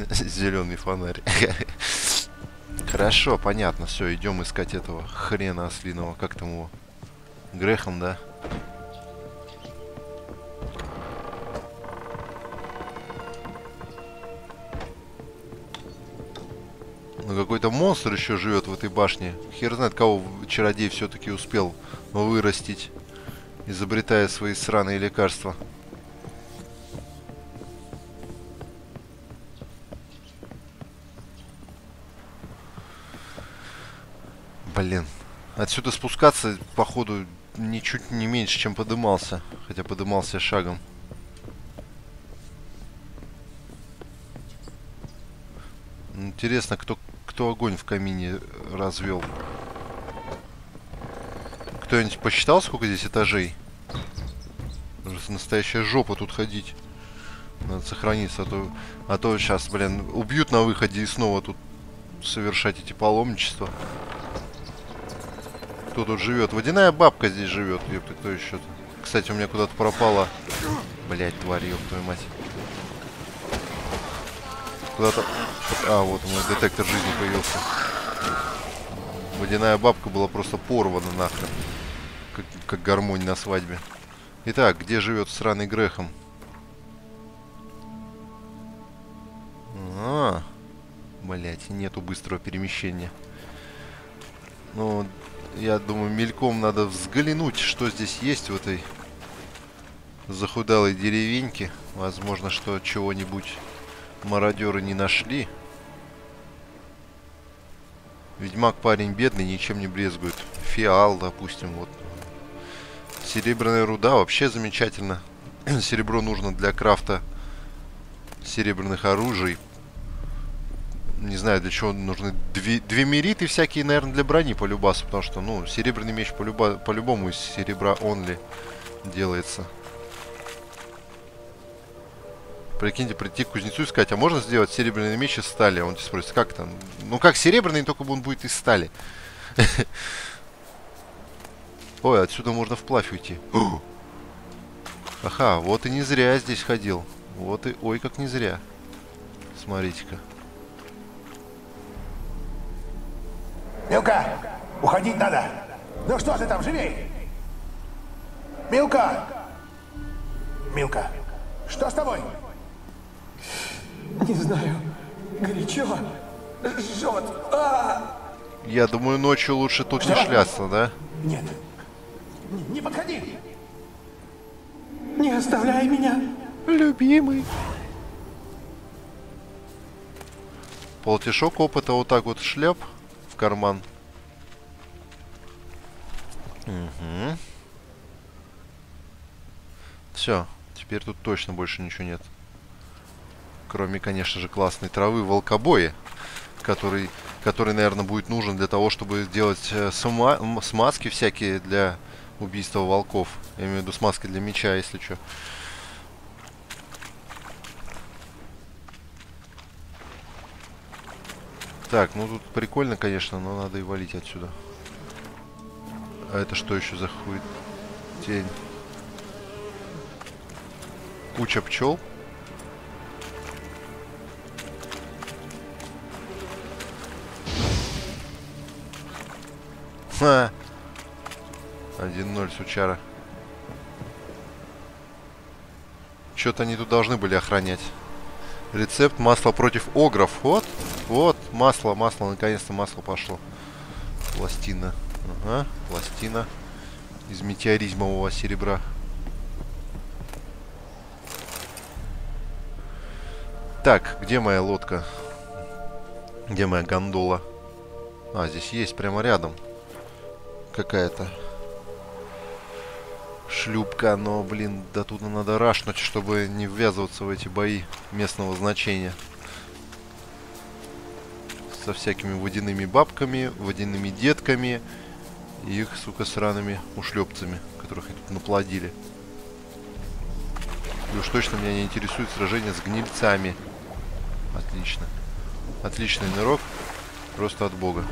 Зеленый фонарь. Хорошо, понятно. Все, идем искать этого хрена ослиного. Как там его? Грехом, да? Ну какой-то монстр еще живет в этой башне. Хер знает, кого чародей все-таки успел вырастить, изобретая свои сраные лекарства. Блин. Отсюда спускаться, походу, ничуть не меньше, чем подымался. Хотя подымался шагом. Интересно, кто, кто огонь в камине развел? Кто-нибудь посчитал, сколько здесь этажей? Настоящая жопа тут ходить. Надо сохраниться, а то, а то сейчас, блин, убьют на выходе и снова тут совершать эти паломничества кто тут живет. Водяная бабка здесь живет. Ёпта, кто еще-то? Кстати, у меня куда-то пропала. Блять, тварь, ёб твою мать. Куда-то... А, вот меня детектор жизни появился. Водяная бабка была просто порвана нахрен. Как, как гармонь на свадьбе. Итак, где живет сраный Грехом? А, блять, нету быстрого перемещения. Ну, я думаю, мельком надо взглянуть, что здесь есть в этой захудалой деревеньке. Возможно, что чего-нибудь мародеры не нашли. Ведьмак парень бедный, ничем не брезгует. Фиал, допустим, вот. Серебряная руда вообще замечательно. Серебро нужно для крафта серебряных оружий. Не знаю, для чего нужны две, две мериты всякие, наверное, для брони по любасу, потому что, ну, серебряный меч по-любому по -любому из серебра онли делается. Прикиньте, прийти к кузнецу и сказать, а можно сделать серебряный меч из стали? Он тебя спросит, как там? Ну, как серебряный, только он будет из стали. Ой, отсюда можно вплавь уйти. Ага, вот и не зря здесь ходил. Вот и... Ой, как не зря. Смотрите-ка. Милка, уходить надо. Ну что ты там, живей? Милка! Милка, что с тобой? Не знаю. Горячо. Жжет. А! Я думаю, ночью лучше тут не Что? шляться, да? Нет. Не, не подходи. Не оставляй меня. Любимый. Полтишок опыта вот так вот шляп в карман. Угу. Все, теперь тут точно больше ничего нет. Кроме, конечно же, классной травы волкобоя, который, который, наверное, будет нужен для того, чтобы делать э, сма смазки всякие для убийства волков. Я имею в виду смазки для меча, если что. Так, ну тут прикольно, конечно, но надо и валить отсюда. А это что еще за хуй тень? Куча пчел. Ха! 1-0, сучара. Что-то они тут должны были охранять. Рецепт масла против огров. Вот, вот, масло, масло, наконец-то масло пошло. Пластина. Ага, пластина из метеоризмового серебра. Так, где моя лодка? Где моя гондола? А, здесь есть, прямо рядом. Какая-то шлюпка, но, блин, до туда надо рашнуть, чтобы не ввязываться в эти бои местного значения. Со всякими водяными бабками, водяными детками и их, сука, сраными ушлепцами, которых тут наплодили. И уж точно меня не интересует сражение с гнильцами. Отлично. Отличный нырок. Просто от бога.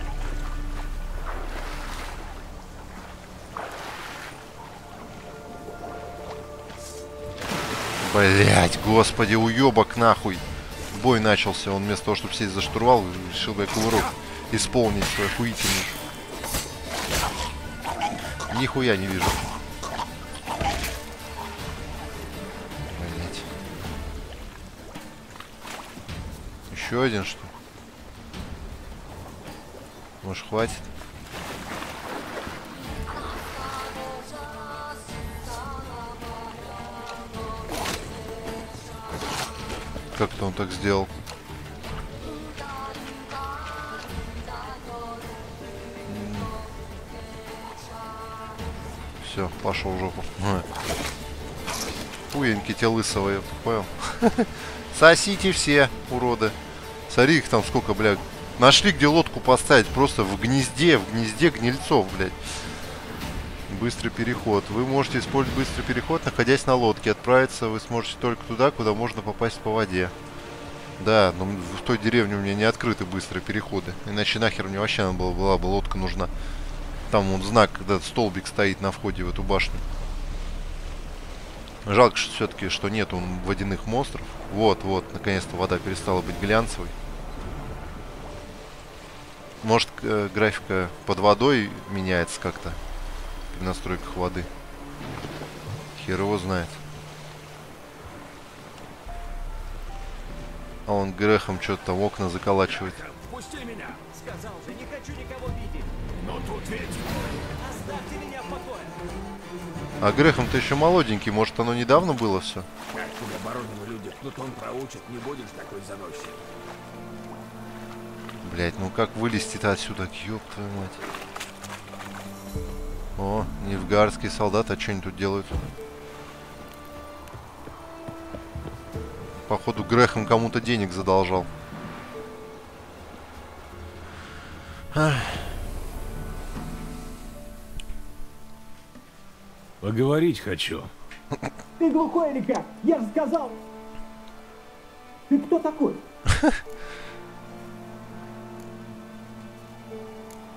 Блять, господи, уебок нахуй. Бой начался, он вместо того, чтобы сесть за штурвал, решил бы кувырок исполнить свой охуительный. Нихуя не вижу. Блять. Еще один, что? Может, хватит? Как это он так сделал? Все, пошел в жопу. Хуеньки те лысого, я понял. Сосите все, уроды. Смотри их там сколько, блядь. Нашли где лодку поставить, просто в гнезде, в гнезде гнильцов, блядь. Быстрый переход. Вы можете использовать быстрый переход, находясь на лодке. Отправиться вы сможете только туда, куда можно попасть по воде. Да, но в той деревне у меня не открыты быстрые переходы. Иначе нахер мне вообще надо было, была бы лодка нужна. Там вот знак, когда столбик стоит на входе в эту башню. Жалко что все-таки, что нету водяных монстров. Вот, вот, наконец-то вода перестала быть глянцевой. Может, э, графика под водой меняется как-то при настройках воды. Хер его знает. А он грехом что-то там окна заколачивает. Пусти меня! Сказал же, не хочу никого видеть. Но тут ведь... Оставьте меня в покое. А грехом-то еще молоденький, может оно недавно было все? Тебя баронину люди плутон проучат, не будешь такой заносчив. Блять, ну как вылезти-то отсюда? Ёб твою мать. О, Нивгарские солдаты, а что они тут делают? Походу Грехом кому-то денег задолжал. Ах. Поговорить хочу. Ты глухой или как? Я же сказал! Ты кто такой?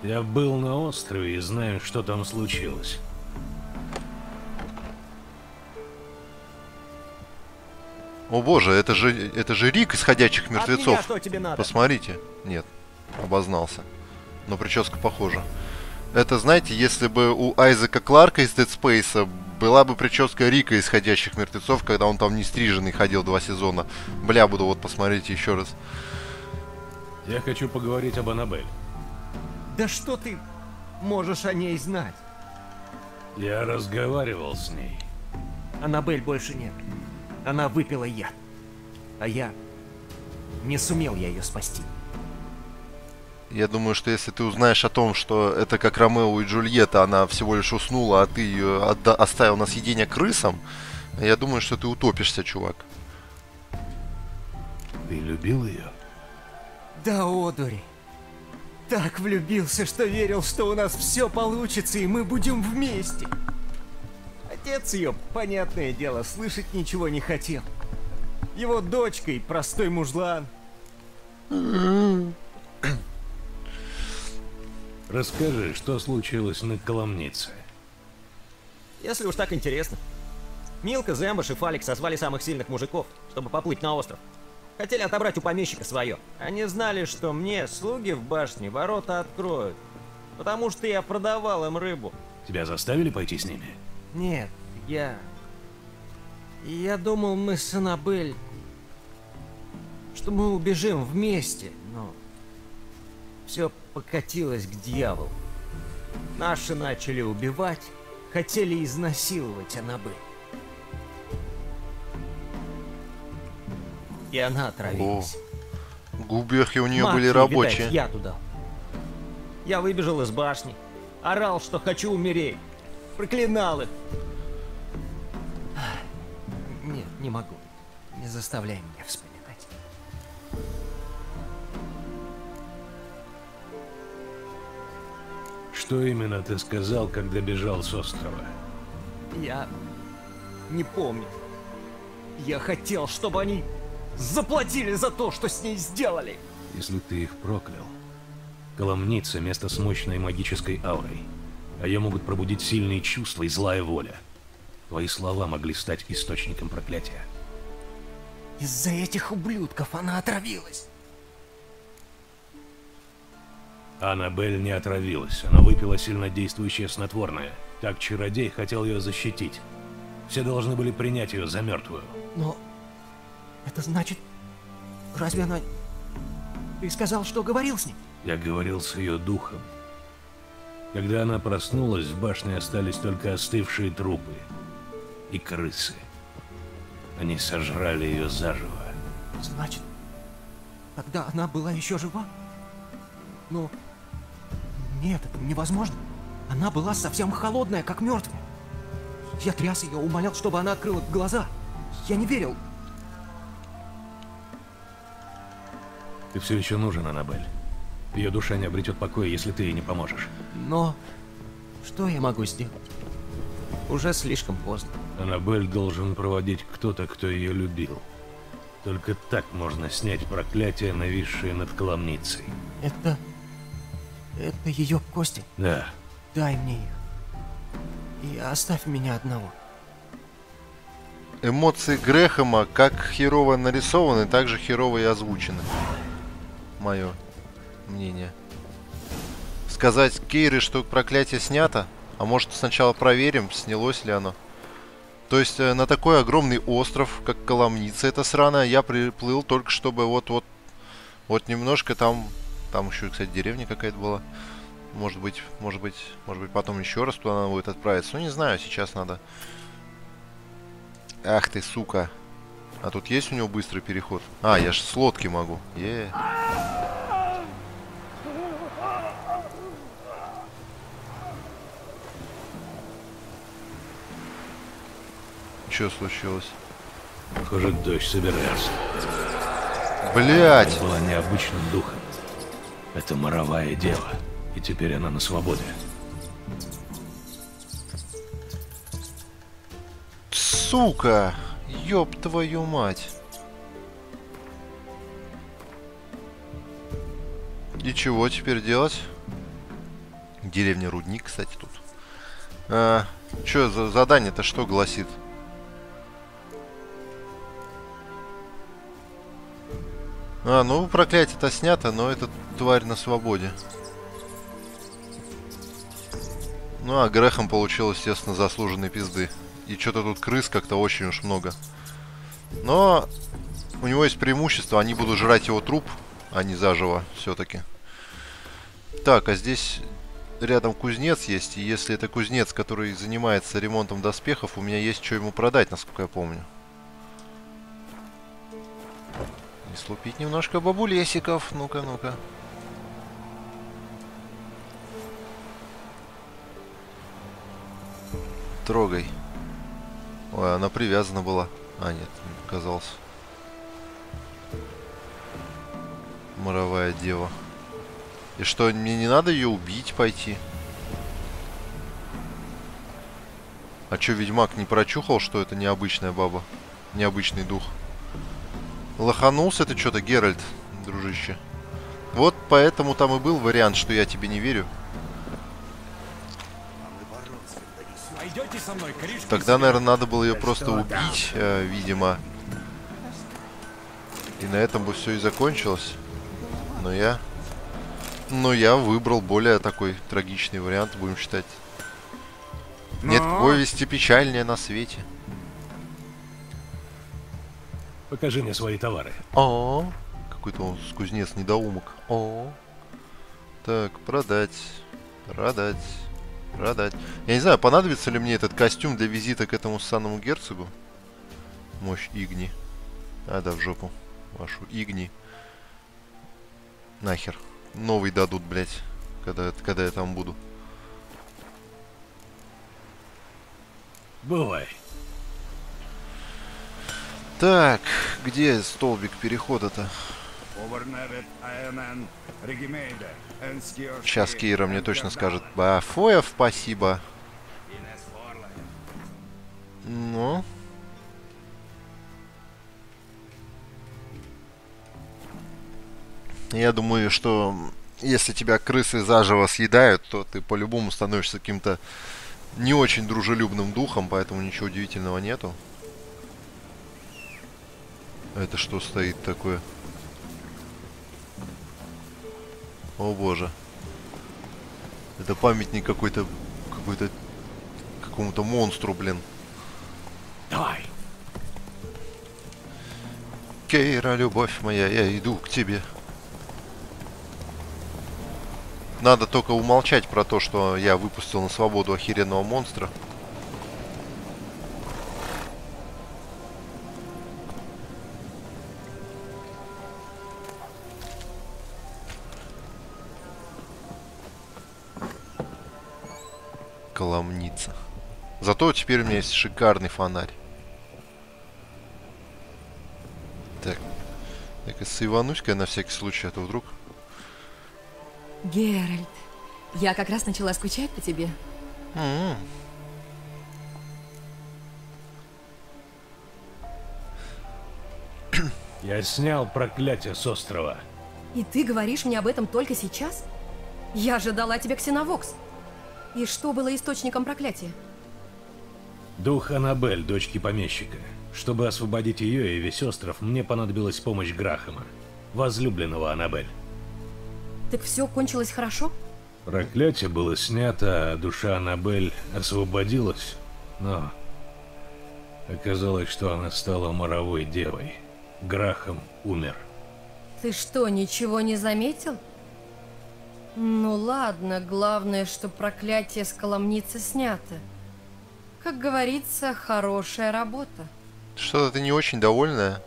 Я был на острове и знаю, что там случилось. О боже, это же это же Рик из ходячих От меня мертвецов. что тебе надо? Посмотрите. Нет, обознался. Но прическа похожа. Это, знаете, если бы у Айзека Кларка из Dead Space была бы прическа Рика из ходячих мертвецов, когда он там не стриженный ходил два сезона. Бля, буду вот посмотрите еще раз. Я хочу поговорить об Аннабель. Да что ты можешь о ней знать? Я разговаривал с ней. Аннабель больше нет. Она выпила яд. А я не сумел я ее спасти. Я думаю, что если ты узнаешь о том, что это как Ромео и Джульетта, она всего лишь уснула, а ты ее отда- оставил на съедение крысам, я думаю, что ты утопишься, чувак. Ты любил ее? Да, одури. Так влюбился, что верил, что у нас все получится, и мы будем вместе. Отец ее, понятное дело, слышать ничего не хотел. Его дочка и простой мужлан. Расскажи, что случилось на Коломнице. Если уж так интересно. Милка, Зембаш и Фалик созвали самых сильных мужиков, чтобы поплыть на остров. Хотели отобрать у помещика свое. Они знали, что мне слуги в башне ворота откроют. Потому что я продавал им рыбу. Тебя заставили пойти с ними? Нет, я... Я думал, мы с Аннабель... Что мы убежим вместе, но... Все покатилось к дьяволу. Наши начали убивать, хотели изнасиловать Аннабель. И она отравилась. Губерхи у нее Маг были рабочие. видать, я туда. Я выбежал из башни, орал, что хочу умереть, проклинал их. Нет, не могу. Не заставляй меня вспоминать. Что именно ты сказал, когда бежал с острова? Я не помню. Я хотел, чтобы они заплатили за то, что с ней сделали. Если ты их проклял. Коломница — место с мощной магической аурой. А ее могут пробудить сильные чувства и злая воля. Твои слова могли стать источником проклятия. Из-за этих ублюдков она отравилась. Аннабель не отравилась. Она выпила сильнодействующее снотворное. Так чародей хотел ее защитить. Все должны были принять ее за мертвую. Но это значит... Разве она... Ты сказал, что говорил с ней? Я говорил с ее духом. Когда она проснулась, в башне остались только остывшие трупы и крысы. Они сожрали ее заживо. Значит, тогда она была еще жива? Ну, нет, это невозможно. Она была совсем холодная, как мертвая. Я тряс ее, умолял, чтобы она открыла глаза. Я не верил. Ты все еще нужен, Аннабель. Ее душа не обретет покоя, если ты ей не поможешь. Но что я могу сделать? Уже слишком поздно. Аннабель должен проводить кто-то, кто ее любил. Только так можно снять проклятие, нависшее над Коломницей. Это... Это ее кости? Да. Дай мне их. И оставь меня одного. Эмоции Грэхэма как херово нарисованы, так же херово и озвучены. Мое мнение. Сказать Кейре, что проклятие снято? А может сначала проверим, снялось ли оно? То есть э, на такой огромный остров, как Коломница, это сраная, я приплыл только чтобы вот-вот вот немножко там, там еще, кстати, деревня какая-то была. Может быть, может быть, может быть, потом еще раз туда надо будет отправиться. Ну, не знаю, сейчас надо. Ах ты, сука. А тут есть у него быстрый переход? А, я же с лодки могу. Е. -е. Что случилось? Похоже, дождь собирается. Блять! Она была необычным духом. Это моровая дело, И теперь она на свободе. Сука! Ёб твою мать! И чего теперь делать? Деревня Рудник, кстати, тут. А, чё за задание-то что гласит? А, ну проклятие-то снято, но эта тварь на свободе. Ну а Грехом получил, естественно, заслуженной пизды. И что-то тут крыс как-то очень уж много. Но у него есть преимущество, они будут жрать его труп, а не заживо все-таки. Так, а здесь рядом кузнец есть, и если это кузнец, который занимается ремонтом доспехов, у меня есть что ему продать, насколько я помню. И слупить немножко бабулесиков. Ну-ка, ну-ка. Трогай. Ой, она привязана была. А, нет, казалось. Моровая дева. И что, мне не надо ее убить пойти? А чё, ведьмак не прочухал, что это необычная баба? Необычный дух. Лоханулся ты что-то, Геральт, дружище. Вот поэтому там и был вариант, что я тебе не верю. Тогда, наверное, надо было ее просто убить, э, видимо. И на этом бы все и закончилось. Но я... Но я выбрал более такой трагичный вариант, будем считать. Нет повести печальнее на свете. Покажи мне свои товары. О, какой-то он кузнец недоумок. О, так, продать, продать, продать. Я не знаю, понадобится ли мне этот костюм для визита к этому санному герцогу. Мощь Игни. А, да, в жопу. Вашу Игни. Нахер. Новый дадут, блядь. Когда, когда я там буду. Бывай. Так, где столбик перехода-то? Сейчас Кейра мне точно скажет. Бафоев, спасибо. Ну. Я думаю, что если тебя крысы заживо съедают, то ты по-любому становишься каким-то не очень дружелюбным духом, поэтому ничего удивительного нету. Это что стоит такое? О боже. Это памятник какой-то... Какой-то... Какому-то монстру, блин. Давай. Кейра, любовь моя, я иду к тебе. Надо только умолчать про то, что я выпустил на свободу охеренного монстра. Зато теперь у меня есть шикарный фонарь. Так. Так, сейванусь-ка на всякий случай, а то вдруг... Геральт, я как раз начала скучать по тебе. М-м. Я снял проклятие с острова. И ты говоришь мне об этом только сейчас? Я же дала тебе ксеновокс. И что было источником проклятия? Дух Аннабель, дочки помещика. Чтобы освободить ее и весь остров, мне понадобилась помощь Грахама, возлюбленного Аннабель. Так все кончилось хорошо? Проклятие было снято, а душа Аннабель освободилась, но оказалось, что она стала моровой девой. Грахам умер. Ты что, ничего не заметил? Ну ладно, главное, что проклятие с коломницы снято. Как говорится, хорошая работа. Что-то ты не очень довольная.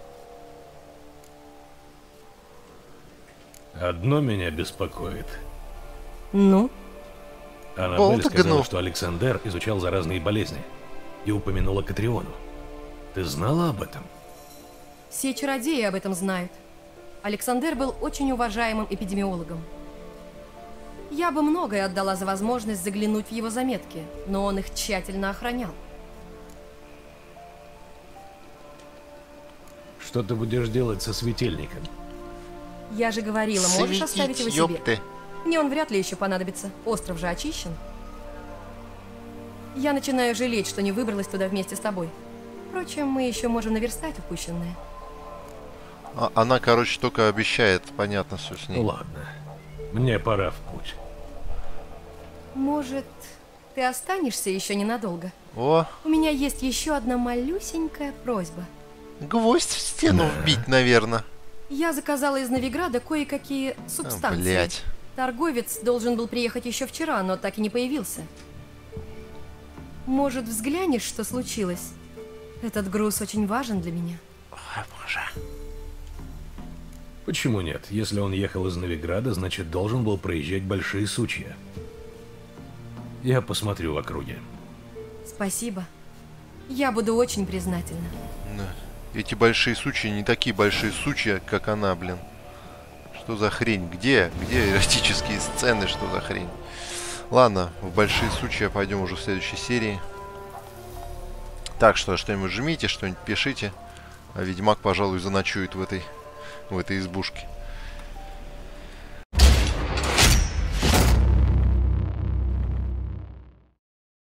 Одно меня беспокоит. Ну? Аннабель сказала, что Александр изучал заразные болезни и упомянула Катриону. Ты знала об этом? Все чародеи об этом знают. Александр был очень уважаемым эпидемиологом. Я бы многое отдала за возможность заглянуть в его заметки, но он их тщательно охранял. Что ты будешь делать со светильником? Я же говорила, можешь оставить его себе. ёпты. Мне он вряд ли еще понадобится. Остров же очищен. Я начинаю жалеть, что не выбралась туда вместе с тобой. Впрочем, мы еще можем наверстать упущенное. А- она, короче, только обещает, понятно все с ней. Ну ладно. Мне пора в путь. Может, ты останешься еще ненадолго? О, У меня есть еще одна малюсенькая просьба. гвоздь в стену вбить, наверное. Я заказала из Новиграда кое-какие субстанции. блядь. Торговец должен был приехать еще вчера, но так и не появился. Может, взглянешь, что случилось? Этот груз очень важен для меня. Почему нет? Если он ехал из Новиграда, значит должен был проезжать большие сучья. Я посмотрю в округе. Спасибо. Я буду очень признательна. Да. Эти большие сучья не такие большие сучья, как она, блин. Что за хрень? Где? Где эротические сцены? Что за хрень? Ладно, в большие сучья пойдем уже в следующей серии. Так что что-нибудь жмите, что-нибудь пишите. А Ведьмак, пожалуй, заночует в этой, в этой избушке.